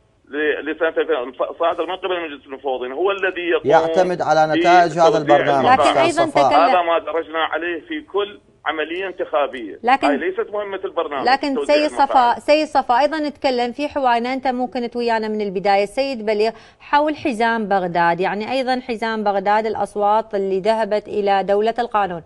لسنه 2000 صادر من قبل مجلس المفوضين هو الذي يقوم يعتمد على نتائج هذا البرنامج. لكن صفاء. تكلم- هذا ما درجنا عليه في كل عملية انتخابية. لكن- هاي ليست مهمة البرنامج لكن سيد صفا المقاعد. سيد صفا أيضا نتكلم في حوارنا أنت ممكن تويانا من البداية. السيد بليغ حول حزام بغداد. يعني أيضا حزام بغداد الأصوات اللي ذهبت إلى دولة القانون.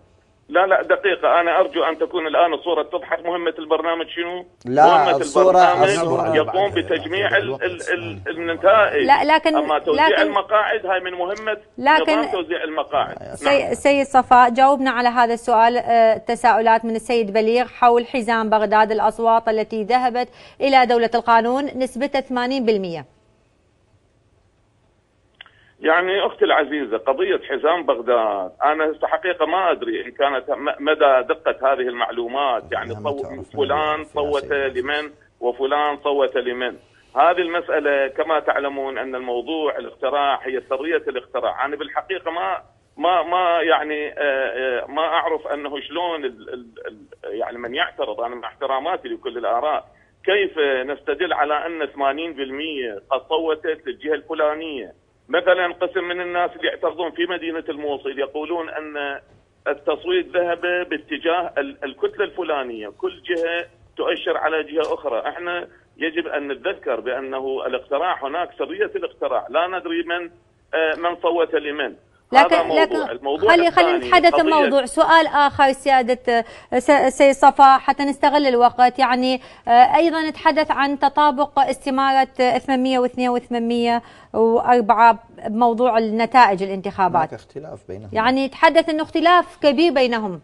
لا لا دقيقة. أنا أرجو أن تكون الآن الصورة تتضح. مهمة البرنامج شنو؟ لا، مهمة الصورة- البرنامج الصورة يقوم بتجميع ال. ال ال النتائج. لا، لكن- أما توزيع لكن- المقاعد هاي من مهمة. لكن- نظام توزيع المقاعد. سي... سيد صفاء جاوبنا على هذا السؤال آه، تساؤلات من السيد بليغ حول حزام بغداد الأصوات التي ذهبت إلى دولة القانون نسبتها 80% يعني أختي العزيزة قضية حزام بغداد أنا حقيقة ما أدري إن كانت مدى دقة هذه المعلومات يعني صو- فلان صوت. لمن وفلان صوت لمن. هذه المسألة كما تعلمون أن الموضوع الاختراع هي سرية الاختراع أنا بالحقيقة ما ما ما يعني آه، آه، ما أعرف أنه شلون ال- ال- ال- يعني من يعترض. أنا مع احتراماتي لكل الآراء. كيف نستدل على أن 80% قد صوتت للجهة الفلانية؟ مثلا قسم من الناس اللي يعترضون في مدينة الموصل يقولون أن التصويت ذهب باتجاه ال- الكتلة الفلانية. كل جهة تؤشر على جهة أخرى. إحنا يجب أن نتذكر بأنه الاقتراع هناك سرية الاقتراع لا ندري من آه، من صوت لمن. لكن هذا موضوع لكن الموضوع خلي خلي الثاني نتحدث قضية- الموضوع. سؤال آخر سياده س- سيد صفا حتى نستغل الوقت. يعني آه، أيضا نتحدث عن تطابق استمارة آه، 802 و804 بموضوع النتائج الانتخابات. هناك اختلاف بينهم. يعني يتحدث إنه اختلاف كبير بينهم.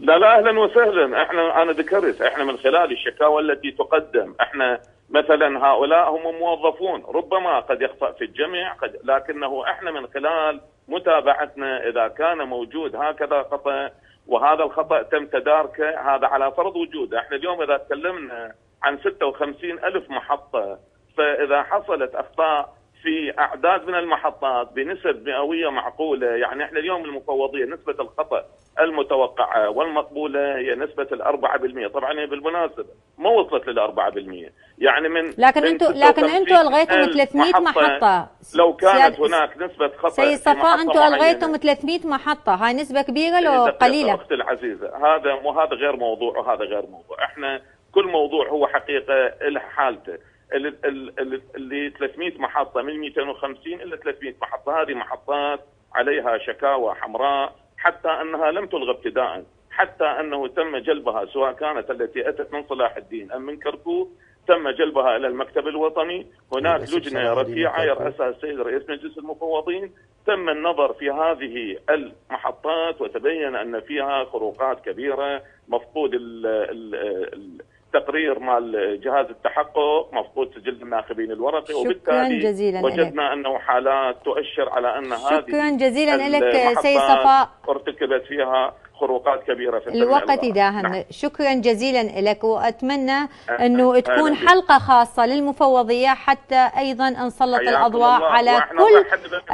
لا لا أهلا وسهلا. إحنا أنا ذكرت إحنا من خلال الشكاوى التي تقدم إحنا مثلا هؤلاء هم موظفون ربما قد يخطأ في الجمع قد لكنه إحنا من خلال متابعتنا إذا كان موجود هكذا خطأ وهذا الخطأ تم تداركه هذا على فرض وجوده. إحنا اليوم إذا تكلمنا عن 56 ألف محطة فإذا حصلت أخطاء في أعداد من المحطات بنسب مئوية معقولة يعني إحنا اليوم المفوضية نسبة الخطأ المتوقعة والمقبولة هي نسبة الأربعة بالمئة طبعا هي بالمناسبة ما وصلت للأربعة بالمئة يعني من لكن أنتم لكن أنتم 56 ألغيتم ألف 300 محطة. لو كانت سيادة- هناك نسبة خطأ سيد في صفاء محطة أنتم. ألغيتم 300 محطة. هاي نسبة كبيرة لو دقيقة قليلة. أختي العزيزة هذا مو هذا غير موضوع وهذا غير موضوع. إحنا كل موضوع هو حقيقة له حالته. اللي, اللي- اللي 300 محطة من 250 إلى 300 محطة. هذه محطات عليها شكاوى حمراء. حتى أنها لم تلغى ابتداء حتى أنه تم جلبها سواء كانت التي أتت من صلاح الدين أم من كركوك تم جلبها إلى المكتب الوطني هناك لجنة رفيعة. يرأسها السيد رئيس مجلس المفوضين تم النظر في هذه المحطات وتبين أن فيها خروقات كبيرة مفقود ال ال التقرير مال جهاز التحقق مفقود سجل الناخبين الورقي شكراً وبالتالي جزيلاً وجدنا أنه حالات تؤشر على أن هذه شكرا جزيلا لك سيد صفاء. ارتكبت فيها خروقات كبيرة في الوقت. يداهمنا نعم. شكرا جزيلا لك وأتمنى أنه تكون. حلقة خاصة للمفوضية حتى أيضا نسلط الأضواء الله. على كل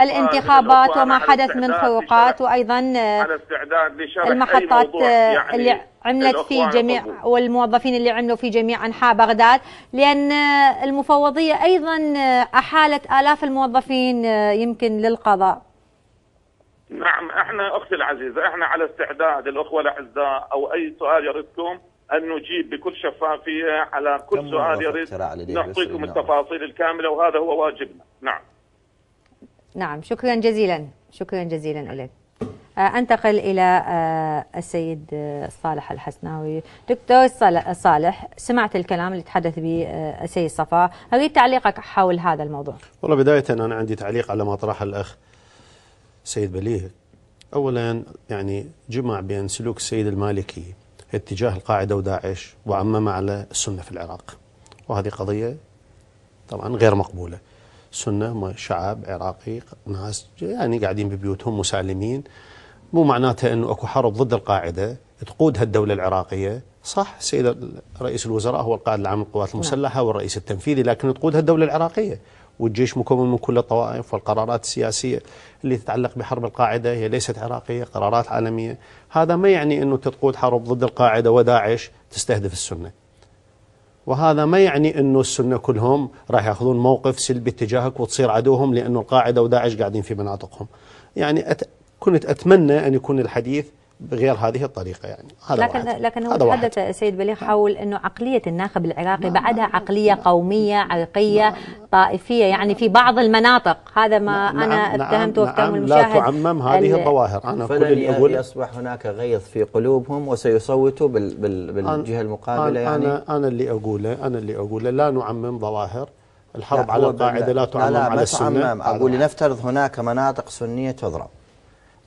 الانتخابات وما حدث من خروقات وأيضا آه، المحطات آه، يعني اللي عملت في جميع. والموظفين اللي عملوا في جميع أنحاء بغداد لأن آه، المفوضية أيضا أحالت آلاف الموظفين يمكن للقضاء نعم إحنا أختي العزيزة إحنا على استعداد الأخوة الأعزاء أو أي سؤال يردكم أن نجيب بكل شفافية على كل سؤال بس نعطيكم. التفاصيل الكاملة وهذا هو واجبنا. نعم. نعم شكرا جزيلا شكرا جزيلا لك آه، أنتقل إلى آه، السيد آه، صالح الحسناوي. دكتور صالح- سمعت الكلام اللي تحدث به السيد صفاء أريد تعليقك حول هذا الموضوع. والله بداية أنا عندي تعليق على ما طرح الأخ. سيد بليغ. أولا يعني جمع بين سلوك السيد المالكي اتجاه القاعدة وداعش وعمم على السنة في العراق. وهذه قضية طبعا غير مقبولة. السنة م- شعب عراقي ناس يعني قاعدين ببيوتهم مسالمين. مو معناتها أنه أكو حرب ضد القاعدة تقودها الدولة العراقية. صح سيد رئيس الوزراء هو القائد العام للقوات المسلحة والرئيس التنفيذي لكن تقودها الدولة العراقية. والجيش مكون من كل الطوائف والقرارات السياسية اللي تتعلق بحرب القاعدة. هي ليست عراقية قرارات عالمية. هذا ما يعني أنه تقود حرب ضد القاعدة وداعش تستهدف السنة. وهذا ما يعني إنه السنة كلهم راح يأخذون موقف سلبي تجاهك وتصير عدوهم لأنه القاعدة وداعش قاعدين في مناطقهم. يعني أت... كنت أتمنى أن يكون الحديث بغير هذه الطريقة يعني. هذا لكن واحد. لكن هو هذا واحد. تحدث سيد بليغ حول إنه عقلية الناخب العراقي بعدها عقلية قومية عرقية طائفية يعني في بعض المناطق. هذا ما نعم، أنا نعم، اتهمته نعم، وافتهم لا المشاهد. تعمم هذه ال- الظواهر. أنا كل اللي أقول يصبح هناك غيظ في قلوبهم وسيصوتوا بال بال بالجهة المقابلة أنا يعني. أنا أنا اللي اقوله أنا اللي أقوله. لا نعمم ظواهر. الحرب لا، على القاعدة بال- لا تعمم لا لا على السنة. تعمم. أقول. لنفترض هناك مناطق سنية تضرب.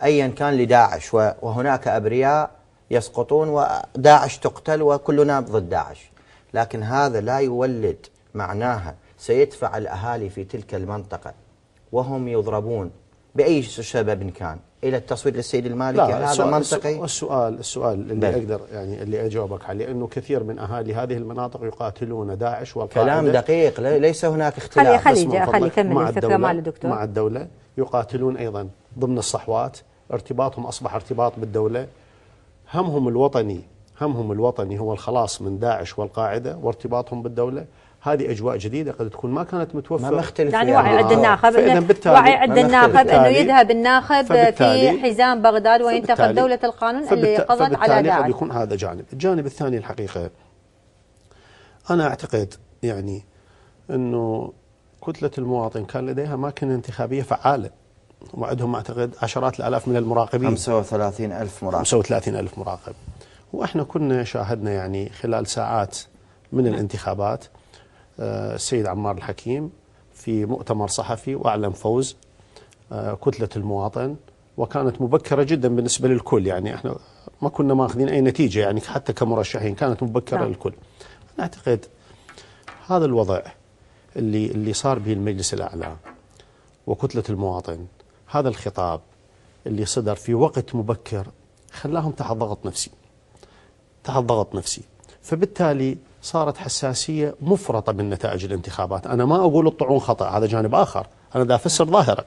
ايا كان لداعش وهناك أبرياء يسقطون وداعش تقتل وكلنا ضد داعش. لكن هذا لا يولد معناها سيدفع الأهالي في تلك المنطقة وهم يضربون بأي سبب كان. إلى التصويت للسيد المالكي لا هذا السؤال, منطقي؟ السؤال السؤال اللي بل. أقدر يعني اللي أجاوبك عليه إنه كثير من أهالي هذه المناطق يقاتلون داعش والقاعده كلام دقيق لي- ليس هناك خلي اختلاف خلي فضلك خلي كمل مع الفكرة الدولة- مال الدكتور. مع الدولة يقاتلون أيضا. ضمن الصحوات ارتباطهم أصبح ارتباط بالدولة. همهم الوطني همهم الوطني هو الخلاص من داعش والقاعدة وارتباطهم بالدولة. هذه أجواء جديدة قد تكون ما كانت ما متوفرة مختلف يعني. وعي عند آه. الناخب وعي عند ما الناخب بالتالي- يذهب الناخب في حزام بغداد وينتخب دولة القانون اللي قضت على فبالتالي قد داعش. يكون هذا جانب. الجانب الثاني الحقيقة أنا أعتقد يعني أنه كتلة المواطن كان لديها أماكن انتخابية فعالة. وعندهم أعتقد عشرات الآلاف من المراقبين. 35 ألف مراقب. 35 ألف مراقب. وإحنا كنا شاهدنا يعني خلال ساعات من الانتخابات آه، السيد عمار الحكيم في مؤتمر صحفي وأعلن فوز آه، كتلة المواطن وكانت مبكرة جدا بالنسبة للكل. يعني إحنا ما كنا ماخذين أي نتيجة يعني حتى كمرشحين كانت مبكرة نعم. للكل. نعتقد هذا الوضع اللي اللي صار به المجلس الأعلى وكتلة المواطن هذا الخطاب اللي صدر في وقت مبكر خلاهم تحت ضغط نفسي تحت ضغط نفسي. فبالتالي صارت حساسية مفرطة من نتائج الانتخابات. أنا ما أقول الطعون خطأ هذا جانب آخر. أنا دا أفسر ظاهرة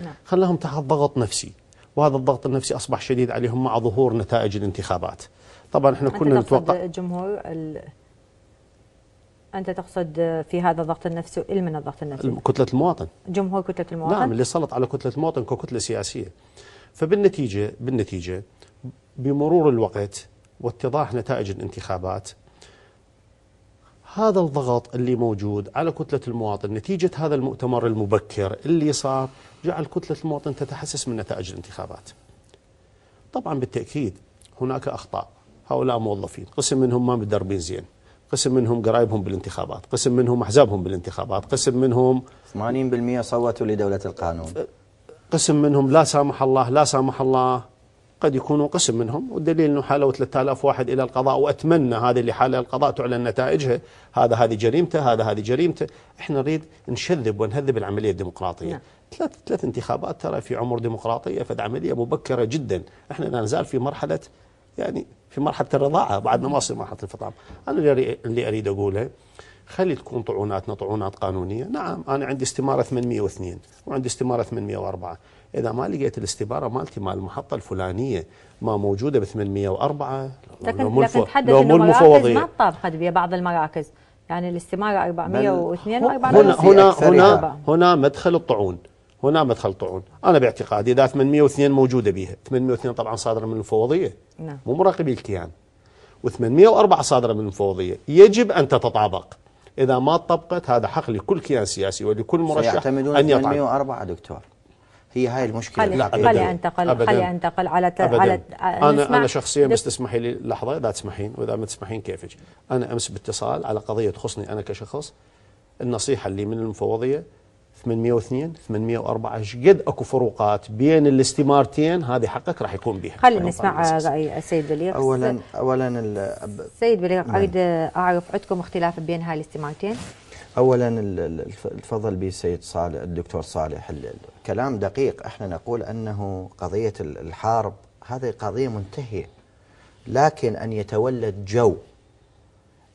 نعم. خلاهم تحت ضغط نفسي. وهذا الضغط النفسي أصبح شديد عليهم مع ظهور نتائج الانتخابات. طبعا إحنا كنا نتوقع الجمهور ال... أنت تقصد في هذا الضغط النفسي إيه من الضغط النفسي؟ كتلة المواطن جمهور كتلة المواطن؟ نعم اللي سلط على كتلة المواطن ككتلة سياسية فبالنتيجة بالنتيجة بمرور الوقت واتضاح نتائج الانتخابات هذا الضغط اللي موجود على كتلة المواطن نتيجة هذا المؤتمر المبكر اللي صار جعل كتلة المواطن تتحسس من نتائج الانتخابات طبعا بالتأكيد هناك أخطاء هؤلاء موظفين قسم منهم ما متدربين زين قسم منهم قرايبهم بالانتخابات قسم منهم أحزابهم بالانتخابات قسم منهم 80% صوتوا لدولة القانون. قسم منهم لا سامح الله لا سامح الله. قد يكونوا قسم منهم والدليل إنه حالوا 3000 واحد إلى القضاء وأتمنى هذه اللي حالها القضاء تعلن نتائجها. هذا هذه جريمته هذا هذه جريمته. إحنا نريد نشذب ونهذب العملية الديمقراطية. نعم. ثلاث ثلاث انتخابات ترى في عمر ديمقراطية فد عملية مبكرة جدا. إحنا لا نزال في مرحلة يعني في مرحلة الرضاعة بعدنا ما وصل مرحلة الفطام. أنا اللي أريد أقوله خلي تكون طعوناتنا طعونات قانونية، نعم أنا عندي استمارة 802 وعندي استمارة 804 إذا ما لقيت الاستباره مالتي مال المحطة الفلانية ما موجودة ب 804 لكن لو لكن لو إنه مو مراكز المفوضية. ما تطابقت ببعض المراكز. يعني الاستمارة 402 و هنا 402 هنا. هنا هنا مدخل الطعون. هنا مدخل الطعون أنا باعتقادي إذا 802 موجودة بها 802 طبعا صادرة من المفوضية. نعم. مو مراقبي الكيان. و804 صادرة من المفوضية. يجب أن تتطابق. إذا ما طبقت هذا حق لكل كيان سياسي ولكل مرشح سيعتمدون ان يطعن 804 دكتور. هي هاي المشكلة. خلي لا، انتقل. خلي أنتقل على ت... أبداً. على أنا أنا شخصيا بس تسمحي لي لحظة. إذا تسمحين وإذا ما تسمحين كيفك؟ أنا أمس باتصال على قضية تخصني أنا كشخص. النصيحة اللي من المفوضية 802 804 إيش قد اكو فروقات بين الاستمارتين؟ هذه حقك راح يكون بها. خلي فنوع نسمع. رأي السيد بليغ. اولا اولا ال- سيد بليغ نعم. أريد أعرف عندكم اختلاف بين هاي الاستمارتين؟ اولا ال- ال- الف- الفضل به السيد صالح الدكتور صالح ال- الكلام دقيق. إحنا نقول أنه قضية ال- الحرب هذه قضية منتهية لكن أن يتولد جو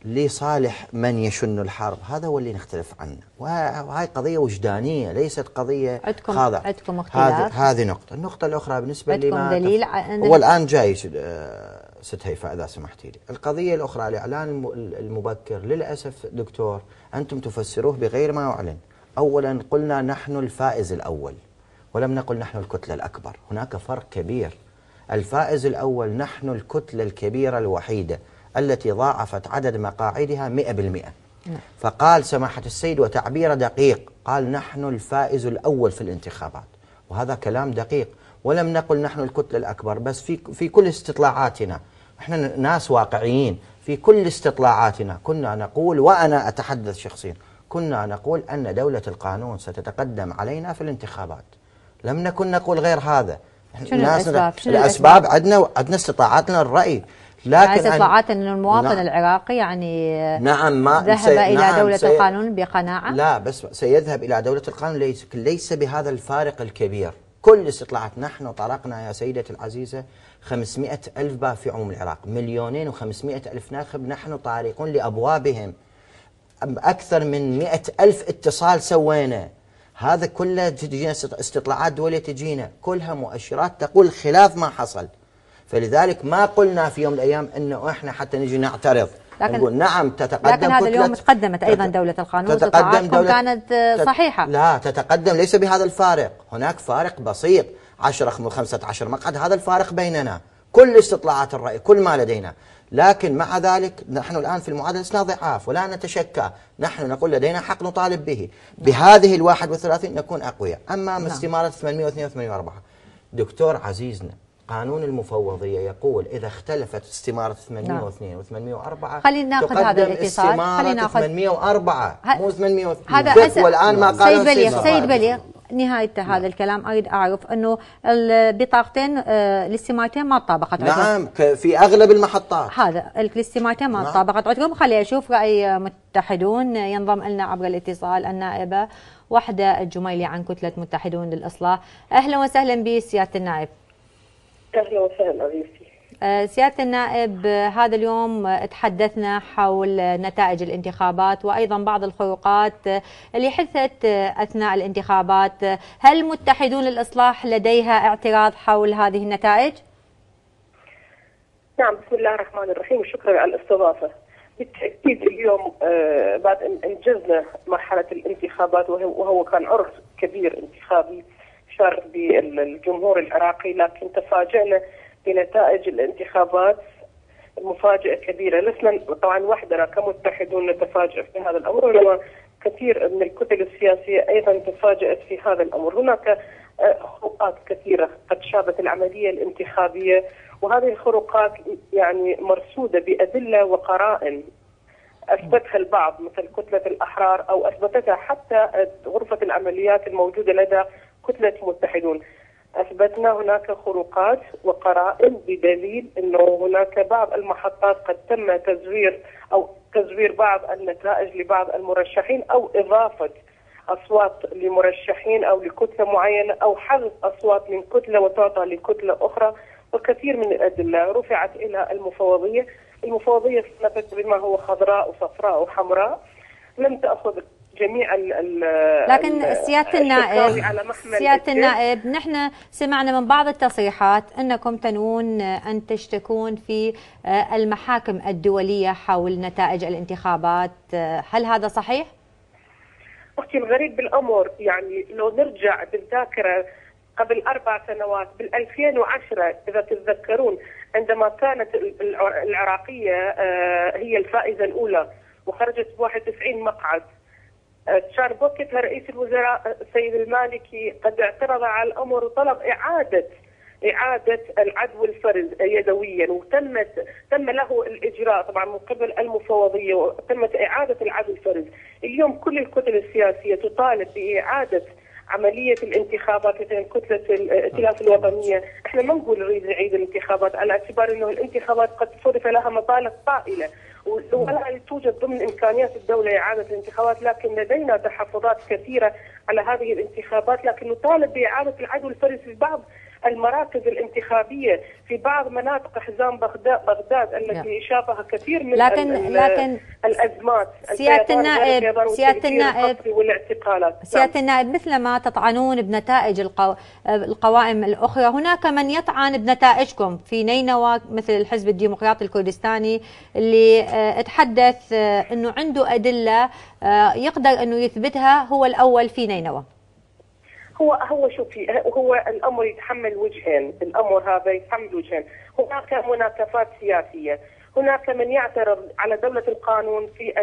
لصالح من يشن الحرب هذا هو اللي نختلف عنه وه- وهاي قضية وجدانية ليست قضية عندكم- هذه عندكم اختلاف؟ هذه نقطة النقطة الأخرى بالنسبة عندكم لما دليل تف- الان جاي آه، ست هيفاء إذا سمحتي لي. القضية الأخرى الإعلان الم- المبكر للأسف دكتور أنتم تفسروه بغير ما يعلن. اولا قلنا نحن الفائز الأول ولم نقل نحن الكتلة الأكبر، هناك فرق كبير. الفائز الأول نحن الكتلة الكبيرة الوحيدة التي ضاعفت عدد مقاعدها 100%. فقال سماحة السيد وتعبير دقيق، قال نحن الفائز الأول في الانتخابات. وهذا كلام دقيق. ولم نقل نحن الكتلة الأكبر بس في في كل استطلاعاتنا. إحنا ناس واقعيين. في كل استطلاعاتنا كنا نقول وأنا أتحدث شخصيا كنا نقول أن دولة القانون ستتقدم علينا في الانتخابات. لم نكن نقول غير هذا. شنو الأسباب؟ شنو الأسباب عندنا عندنا استطاعاتنا الرأي. لكن استطلاعات أن المواطن نعم. العراقي يعني نعم ما ذهب إلى نعم دولة سي- القانون بقناعة؟ لا بس سيذهب إلى دولة القانون ليس, ليس بهذا الفارق الكبير. كل الاستطلاعات نحن طرقنا يا سيدتي العزيزة 500 ألف باب في عموم العراق. مليونين و500 ألف ناخب نحن طارقون لأبوابهم. أكثر من 100 ألف اتصال سوينا. هذا كله تجينا است- استطلاعات دولية تجينا. كلها مؤشرات تقول خلاف ما حصل. فلذلك ما قلنا في يوم من الأيام أنه إحنا حتى نجي نعترض. لكن- نقول نعم تتقدم لكن هذا اليوم تقدمت أيضا تت- دولة القانون تتقدم دولة كانت صحيحة. لا تتقدم ليس بهذا الفارق. هناك فارق بسيط. 10 15 مقعد هذا الفارق بيننا. كل استطلاعات الرأي كل ما لدينا. لكن مع ذلك نحن الآن في المعادلة لسنا ضعاف ولا نتشكى. نحن نقول لدينا حق نطالب به. بهذه الواحد وثلاثين نكون أقوياء. أما نعم. استمارة 802 و804 دكتور عزيزنا قانون المفوضية يقول إذا اختلفت استمارة 802 و804 خلينا ناخذ هذا الاتصال. خلينا ناخذ- 804 ه- مو 802 هذا أس... والآن ما قال سيد بليغ سيد. بليغ نهاية هذا الكلام أريد أعرف أنه البطاقتين آه، الاستمارتين ما طابقت عندهم. نعم في أغلب المحطات هذا الاستمارتين ما نعم. طابقت عندكم خلي أشوف رأي متحدون ينضم لنا عبر الاتصال النائبة وحدة الجميلي عن كتلة متحدون للإصلاح أهلا وسهلا بسيادة النائب أهلا وسهلا ضيفتي آه، سيادة النائب آه، هذا اليوم آه، تحدثنا حول نتائج الانتخابات وأيضا بعض الخروقات اللي حدثت أثناء الانتخابات. هل متحدون للإصلاح لديها اعتراض حول هذه النتائج؟ نعم بسم الله الرحمن الرحيم وشكرا على الاستضافة. بالتأكيد اليوم بعد أن أنجزنا مرحلة الانتخابات وهو وهو كان عرس كبير انتخابي شارك بالجمهور العراقي لكن تفاجئنا بنتائج الانتخابات المفاجاه كبيرة. لسنا طبعا وحدنا كمتحدون نتفاجئ في هذا الأمر وانما كثير من الكتل السياسية أيضا تفاجات في هذا الأمر. هناك آه، خروقات كثيرة قد شابت العملية الانتخابية وهذه الخروقات يعني مرصودة بأدلة وقرائن. أثبتها البعض مثل كتلة الأحرار أو أثبتتها حتى غرفة العمليات الموجودة لدى كتلة متحدون. أثبتنا هناك خروقات وقرائن بدليل إنه هناك بعض المحطات قد تم تزوير أو تزوير بعض النتائج لبعض المرشحين أو إضافة أصوات لمرشحين أو لكتلة معينة أو حذف أصوات من كتلة وتعطى لكتلة أخرى. وكثير من الأدلة رفعت إلى المفوضية، المفوضية صنفت بما هو خضراء وصفراء وحمراء. لم تأخذ جميع ال ال لكن الشكاوي النائب الجد. النائب نحن سمعنا من بعض التصريحات أنكم تنوون أن تشتكون في آه، المحاكم الدولية حول نتائج الانتخابات آه، هل هذا صحيح؟ أختي الغريب بالامر يعني لو نرجع بالذاكرة قبل أربع سنوات بال 2010 إذا تتذكرون عندما كانت ال- الع- العراقية آه، هي الفائزة الأولى وخرجت ب 91 مقعد كان بوقتها رئيس الوزراء السيد المالكي قد اعترض على الأمر وطلب إعادة إعادة العدو الفرز يدويا وتمت تم له الإجراء طبعا من قبل المفوضية وتمت إعادة العدو الفرز. اليوم كل الكتل السياسية تطالب بإعادة عملية الانتخابات مثلا كتلة الائتلاف الوطنية. إحنا ما نقول نريد نعيد الانتخابات. على اعتبار إنه الانتخابات قد صرف لها مطالب طائلة. ولا توجد ضمن إمكانيات الدولة إعادة الانتخابات لكن لدينا تحفظات كثيرة على هذه الانتخابات لكن نطالب بإعادة العدو الفرز في بعض المراكز الانتخابية في بعض مناطق حزام بغداد بغداد التي شافها كثير من لكن ال- لكن الأزمات سيادة الفيضان النائب- والتأثير النائب- والاعتقالات. سيادة النائب مثلما تطعنون بنتائج القو... القوائم الأخرى هناك من يطعن بنتائجكم. في نينوى مثل الحزب الديمقراطي الكردستاني اللي آه، تحدث آه، أنه عنده أدلة آه، يقدر أنه يثبتها هو الأول في نينوى. هو هو شوفي هو الأمر يتحمل وجهين، الأمر هذا يتحمل وجهين، هناك مناكفات سياسية، هناك من يعترض على دولة القانون في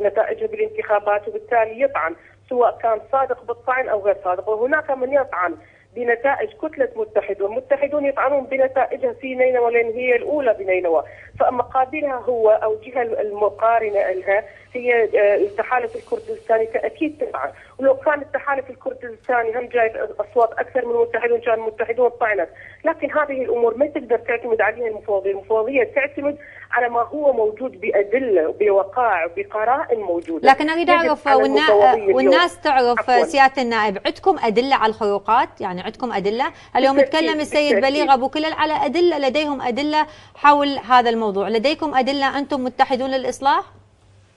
نتائجها بالانتخابات وبالتالي يطعن سواء كان صادق بالطعن أو غير صادق، وهناك من يطعن بنتائج كتلة متحد والمتحدون يطعنون بنتائجها في نينوى لأن هي الأولى بنينوى. فمقابلها هو أو الجهة المقارنة لها هي آه، التحالف الكردستاني تأكيد تبعا ولو كان التحالف الكردستاني هم جايب أصوات أكثر من المتحدون كان المتحدون طعنت. لكن هذه الأمور ما تقدر تعتمد عليها المفوضية. المفوضية تعتمد على ما هو موجود بأدلة وبوقائع وبقرائن موجودة. لكن أعرف على والنا... والناس تعرف. سيادة النائب عندكم أدلة على الخروقات يعني عندكم أدلة؟ اليوم تكلم السيد. بليغ أبو كلل على أدلة لديهم أدلة حول هذا الموضوع. لديكم أدلة أنتم متحدون للإصلاح؟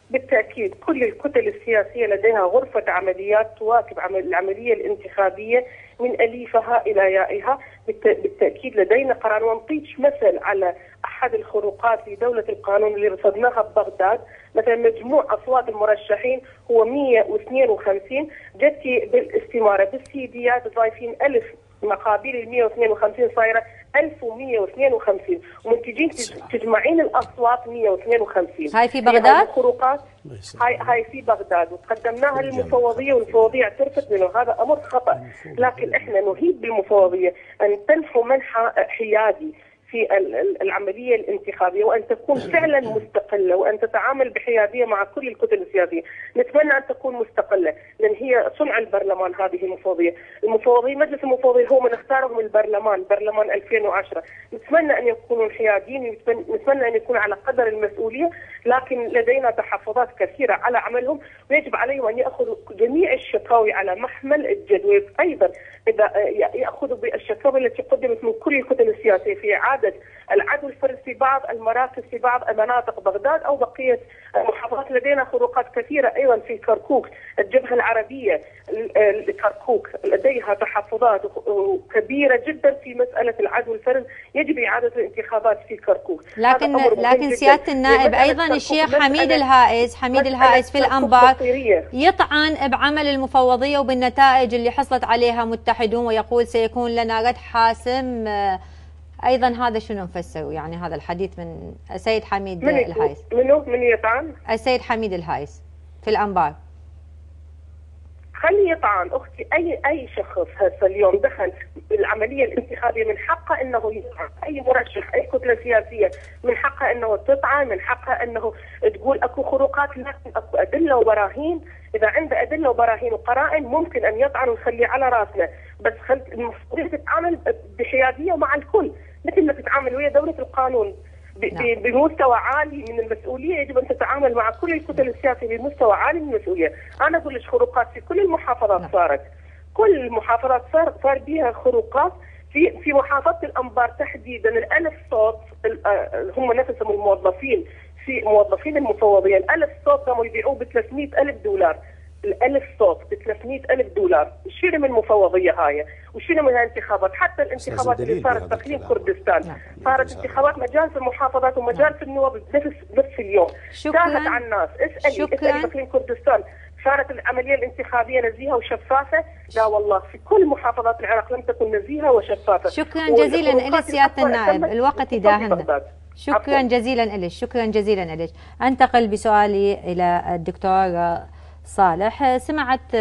بالتأكيد كل الكتل السياسية لديها غرفة عمليات تواكب عمل العملية الانتخابية من أليفها إلى يائها بالت- بالتأكيد لدينا قرار ونطيج مثل على أحد الخروقات لدولة القانون اللي رصدناها ببغداد. مثلا مجموع أصوات المرشحين هو 152 جتي بالإستمارة بالسيديات ضايفين ألف مقابل ال 152 صايرة 1152 ومن تجين تجمعين الأصوات 152 هاي في بغداد؟ هاي الخروقات هاي هاي في بغداد. وقدمناها للمفوضية والمفوضية اعترفت بانه هذا أمر خطأ. لكن إحنا نهيب بالمفوضية أن تنحو منحى حيادي في ال- ال- العملية الانتخابية وأن تكون فعلا مستقلة وأن تتعامل بحيادية مع كل الكتل السياسية، نتمنى أن تكون مستقلة. لأن هي صنع البرلمان هذه المفوضية، المفوضيه مجلس المفوضيه هو من اختارهم البرلمان برلمان 2010 نتمنى أن يكونوا حياديين نتمنى- أن يكون على قدر المسؤولية لكن لدينا تحفظات كثيرة على عملهم ويجب عليهم أن يأخذوا جميع الشكاوي على محمل الجدوى أيضا إذا يأخذوا بالشكاوي التي قدمت من كل الكتل السياسية في إعادة العدو الفرد في بعض المراكز في بعض مناطق بغداد أو بقية المحافظات لدينا خروقات كثيرة أيضا في كركوك الجبهة العربية ال- ال- كركوك لديها تحفظات كبيرة جدا في مسألة العدو الفرد يجب إعادة الانتخابات في كركوك لكن لكن. سيادة النائب مسألة أيضا الشيخ مسألة- حميد الهائس حميد مسألة الهائس في الأنبار. يطعن بعمل المفوضية وبالنتائج اللي حصلت عليها متحدون ويقول سيكون لنا رد حاسم أيضا هذا شنو نفسره يعني هذا الحديث من السيد حميد من الهائس منو؟ من يطعن؟ السيد حميد الهائس في الأنبار. خلي يطعن. أختي أي أي شخص هسه اليوم دخل العملية الانتخابية من حقه إنه يطعن. أي مرشح أي كتلة سياسية من حقها إنه تطعن من حقها إنه تقول أكو خروقات لكن أكو أدلة وبراهين. إذا عنده أدلة وبراهين وقرائن ممكن أن يطعن ويخليه على راسنا. بس خل المفروض تتعامل بحيادية مع الكل. مثل ما تتعامل ويا دولة القانون. ب- بمستوى عالي من المسؤولية يجب أن تتعامل مع كل الكتل السياسيه بمستوى عالي من المسؤولية، أنا أقول لك خروقات في كل المحافظات صارت، كل المحافظات صار صار بها خروقات في في محافظة الأنبار تحديدا. الألف صوت آه، هم نفسهم الموظفين. في موظفين المفوضيه الالف صوت قاموا يبيعوه ب 300 ألف دولار. الألف صوت ب 300 ألف دولار. شنو من المفوضيه هاي وشنو من الانتخابات حتى الانتخابات اللي صارت تقليم. كردستان. صارت انتخابات مجال في المحافظات ومجال في النواب بنفس نفس اليوم. شكراً. تاهت عن الناس اسألي. شكراً. اسالي تقليم كردستان. صارت العملية الانتخابية نزيهة وشفافة؟ لا والله. في كل محافظات العراق لم تكن نزيهة وشفافة. شكرا جزيلا لك سيادة النائب. الوقت بغداد. شكرا. جزيلا لك شكرا جزيلا لك أنتقل بسؤالي إلى الدكتور صالح. سمعت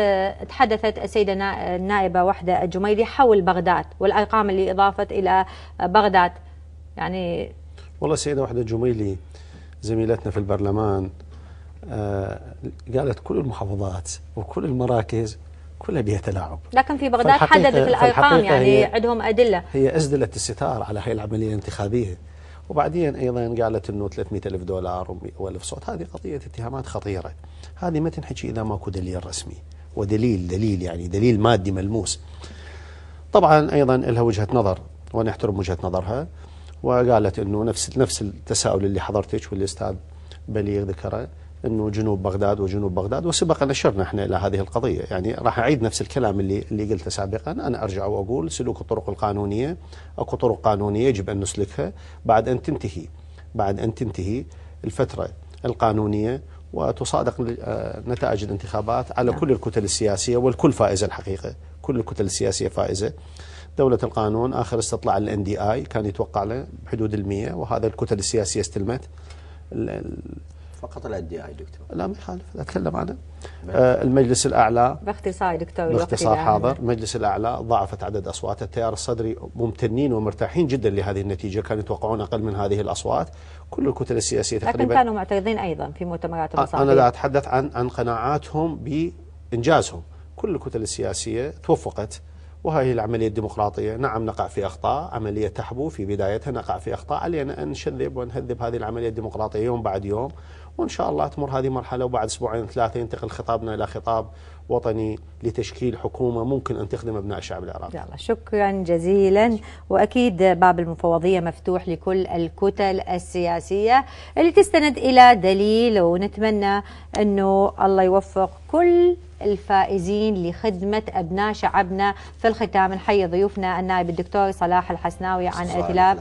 تحدثت السيدة نا- النائبة وحدة الجميلي حول بغداد والأرقام اللي أضافت إلى بغداد. يعني والله السيدة وحدة جميلي زميلتنا في البرلمان آه قالت كل المحافظات وكل المراكز كلها بها تلاعب. لكن في بغداد حددت الأرقام يعني هي- عندهم أدلة. هي أسدلت الستار على هاي العملية الانتخابية وبعدين أيضا قالت أنه 300 ألف دولار و1000 صوت. هذه قضية اتهامات خطيرة. هذه ما تنحكي إذا ماكو دليل رسمي. ودليل دليل يعني دليل مادي ملموس. طبعا أيضا لها وجهة نظر وأنا أحترم وجهة نظرها. وقالت إنه نفس نفس التساؤل اللي حضرتك والأستاذ بليغ ذكره إنه جنوب بغداد وجنوب بغداد وسبق ان أشرنا إحنا إلى هذه القضية، يعني راح أعيد نفس الكلام اللي اللي قلته سابقا، أنا أرجع وأقول سلوك الطرق القانونية. أكو طرق قانونية يجب أن نسلكها. بعد أن تنتهي بعد أن تنتهي الفترة القانونية وتصادق آه، نتائج الانتخابات على نعم. كل الكتل السياسية والكل فائزة الحقيقة، كل الكتل السياسية فائزة. دولة القانون آخر استطلاع الان دي اي كان يتوقع له بحدود المية وهذا الكتل السياسية استلمت ال- ال- فقط الادعاء دكتور. لا ما يخالف. أتكلم عنه. آه، المجلس الأعلى باختصار دكتور باختصار حاضر. المجلس الأعلى ضاعفت عدد اصوات التيار الصدري ممتنين ومرتاحين جدا لهذه النتيجة. كانوا يتوقعون أقل من هذه الأصوات. كل الكتل السياسية لكن تقريبا كانوا معترضين أيضا في مؤتمرات أنا المصادر. لا أتحدث عن عن قناعاتهم بإنجازهم. كل الكتل السياسية توفقت وهذه العملية الديمقراطية. نعم نقع في أخطاء عملية تحبو في بدايتها نقع في أخطاء علينا أن نشذب ونهذب هذه العملية الديمقراطية يوم بعد يوم. وإن شاء الله تمر هذه مرحلة وبعد أسبوعين ثلاثة ينتقل خطابنا إلى خطاب وطني لتشكيل حكومة ممكن أن تخدم أبناء الشعب العراقي. يلا شكرا جزيلا. وأكيد باب المفوضية مفتوح لكل الكتل السياسية اللي تستند إلى دليل ونتمنى إنه الله يوفق كل الفائزين لخدمة أبناء شعبنا في الختام. نحيي ضيوفنا النائب الدكتور صلاح الحسناوي عن ائتلاف.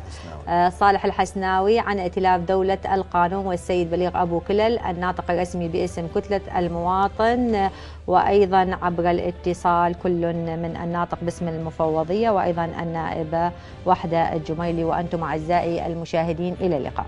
آه، صالح الحسناوي عن ائتلاف دولة القانون والسيد بليغ أبو كلل الناطق الرسمي باسم كتلة المواطن. وأيضا عبر الاتصال كل من الناطق باسم المفوضية وأيضا النائبة وحدة الجميلي. وأنتم أعزائي المشاهدين إلى اللقاء.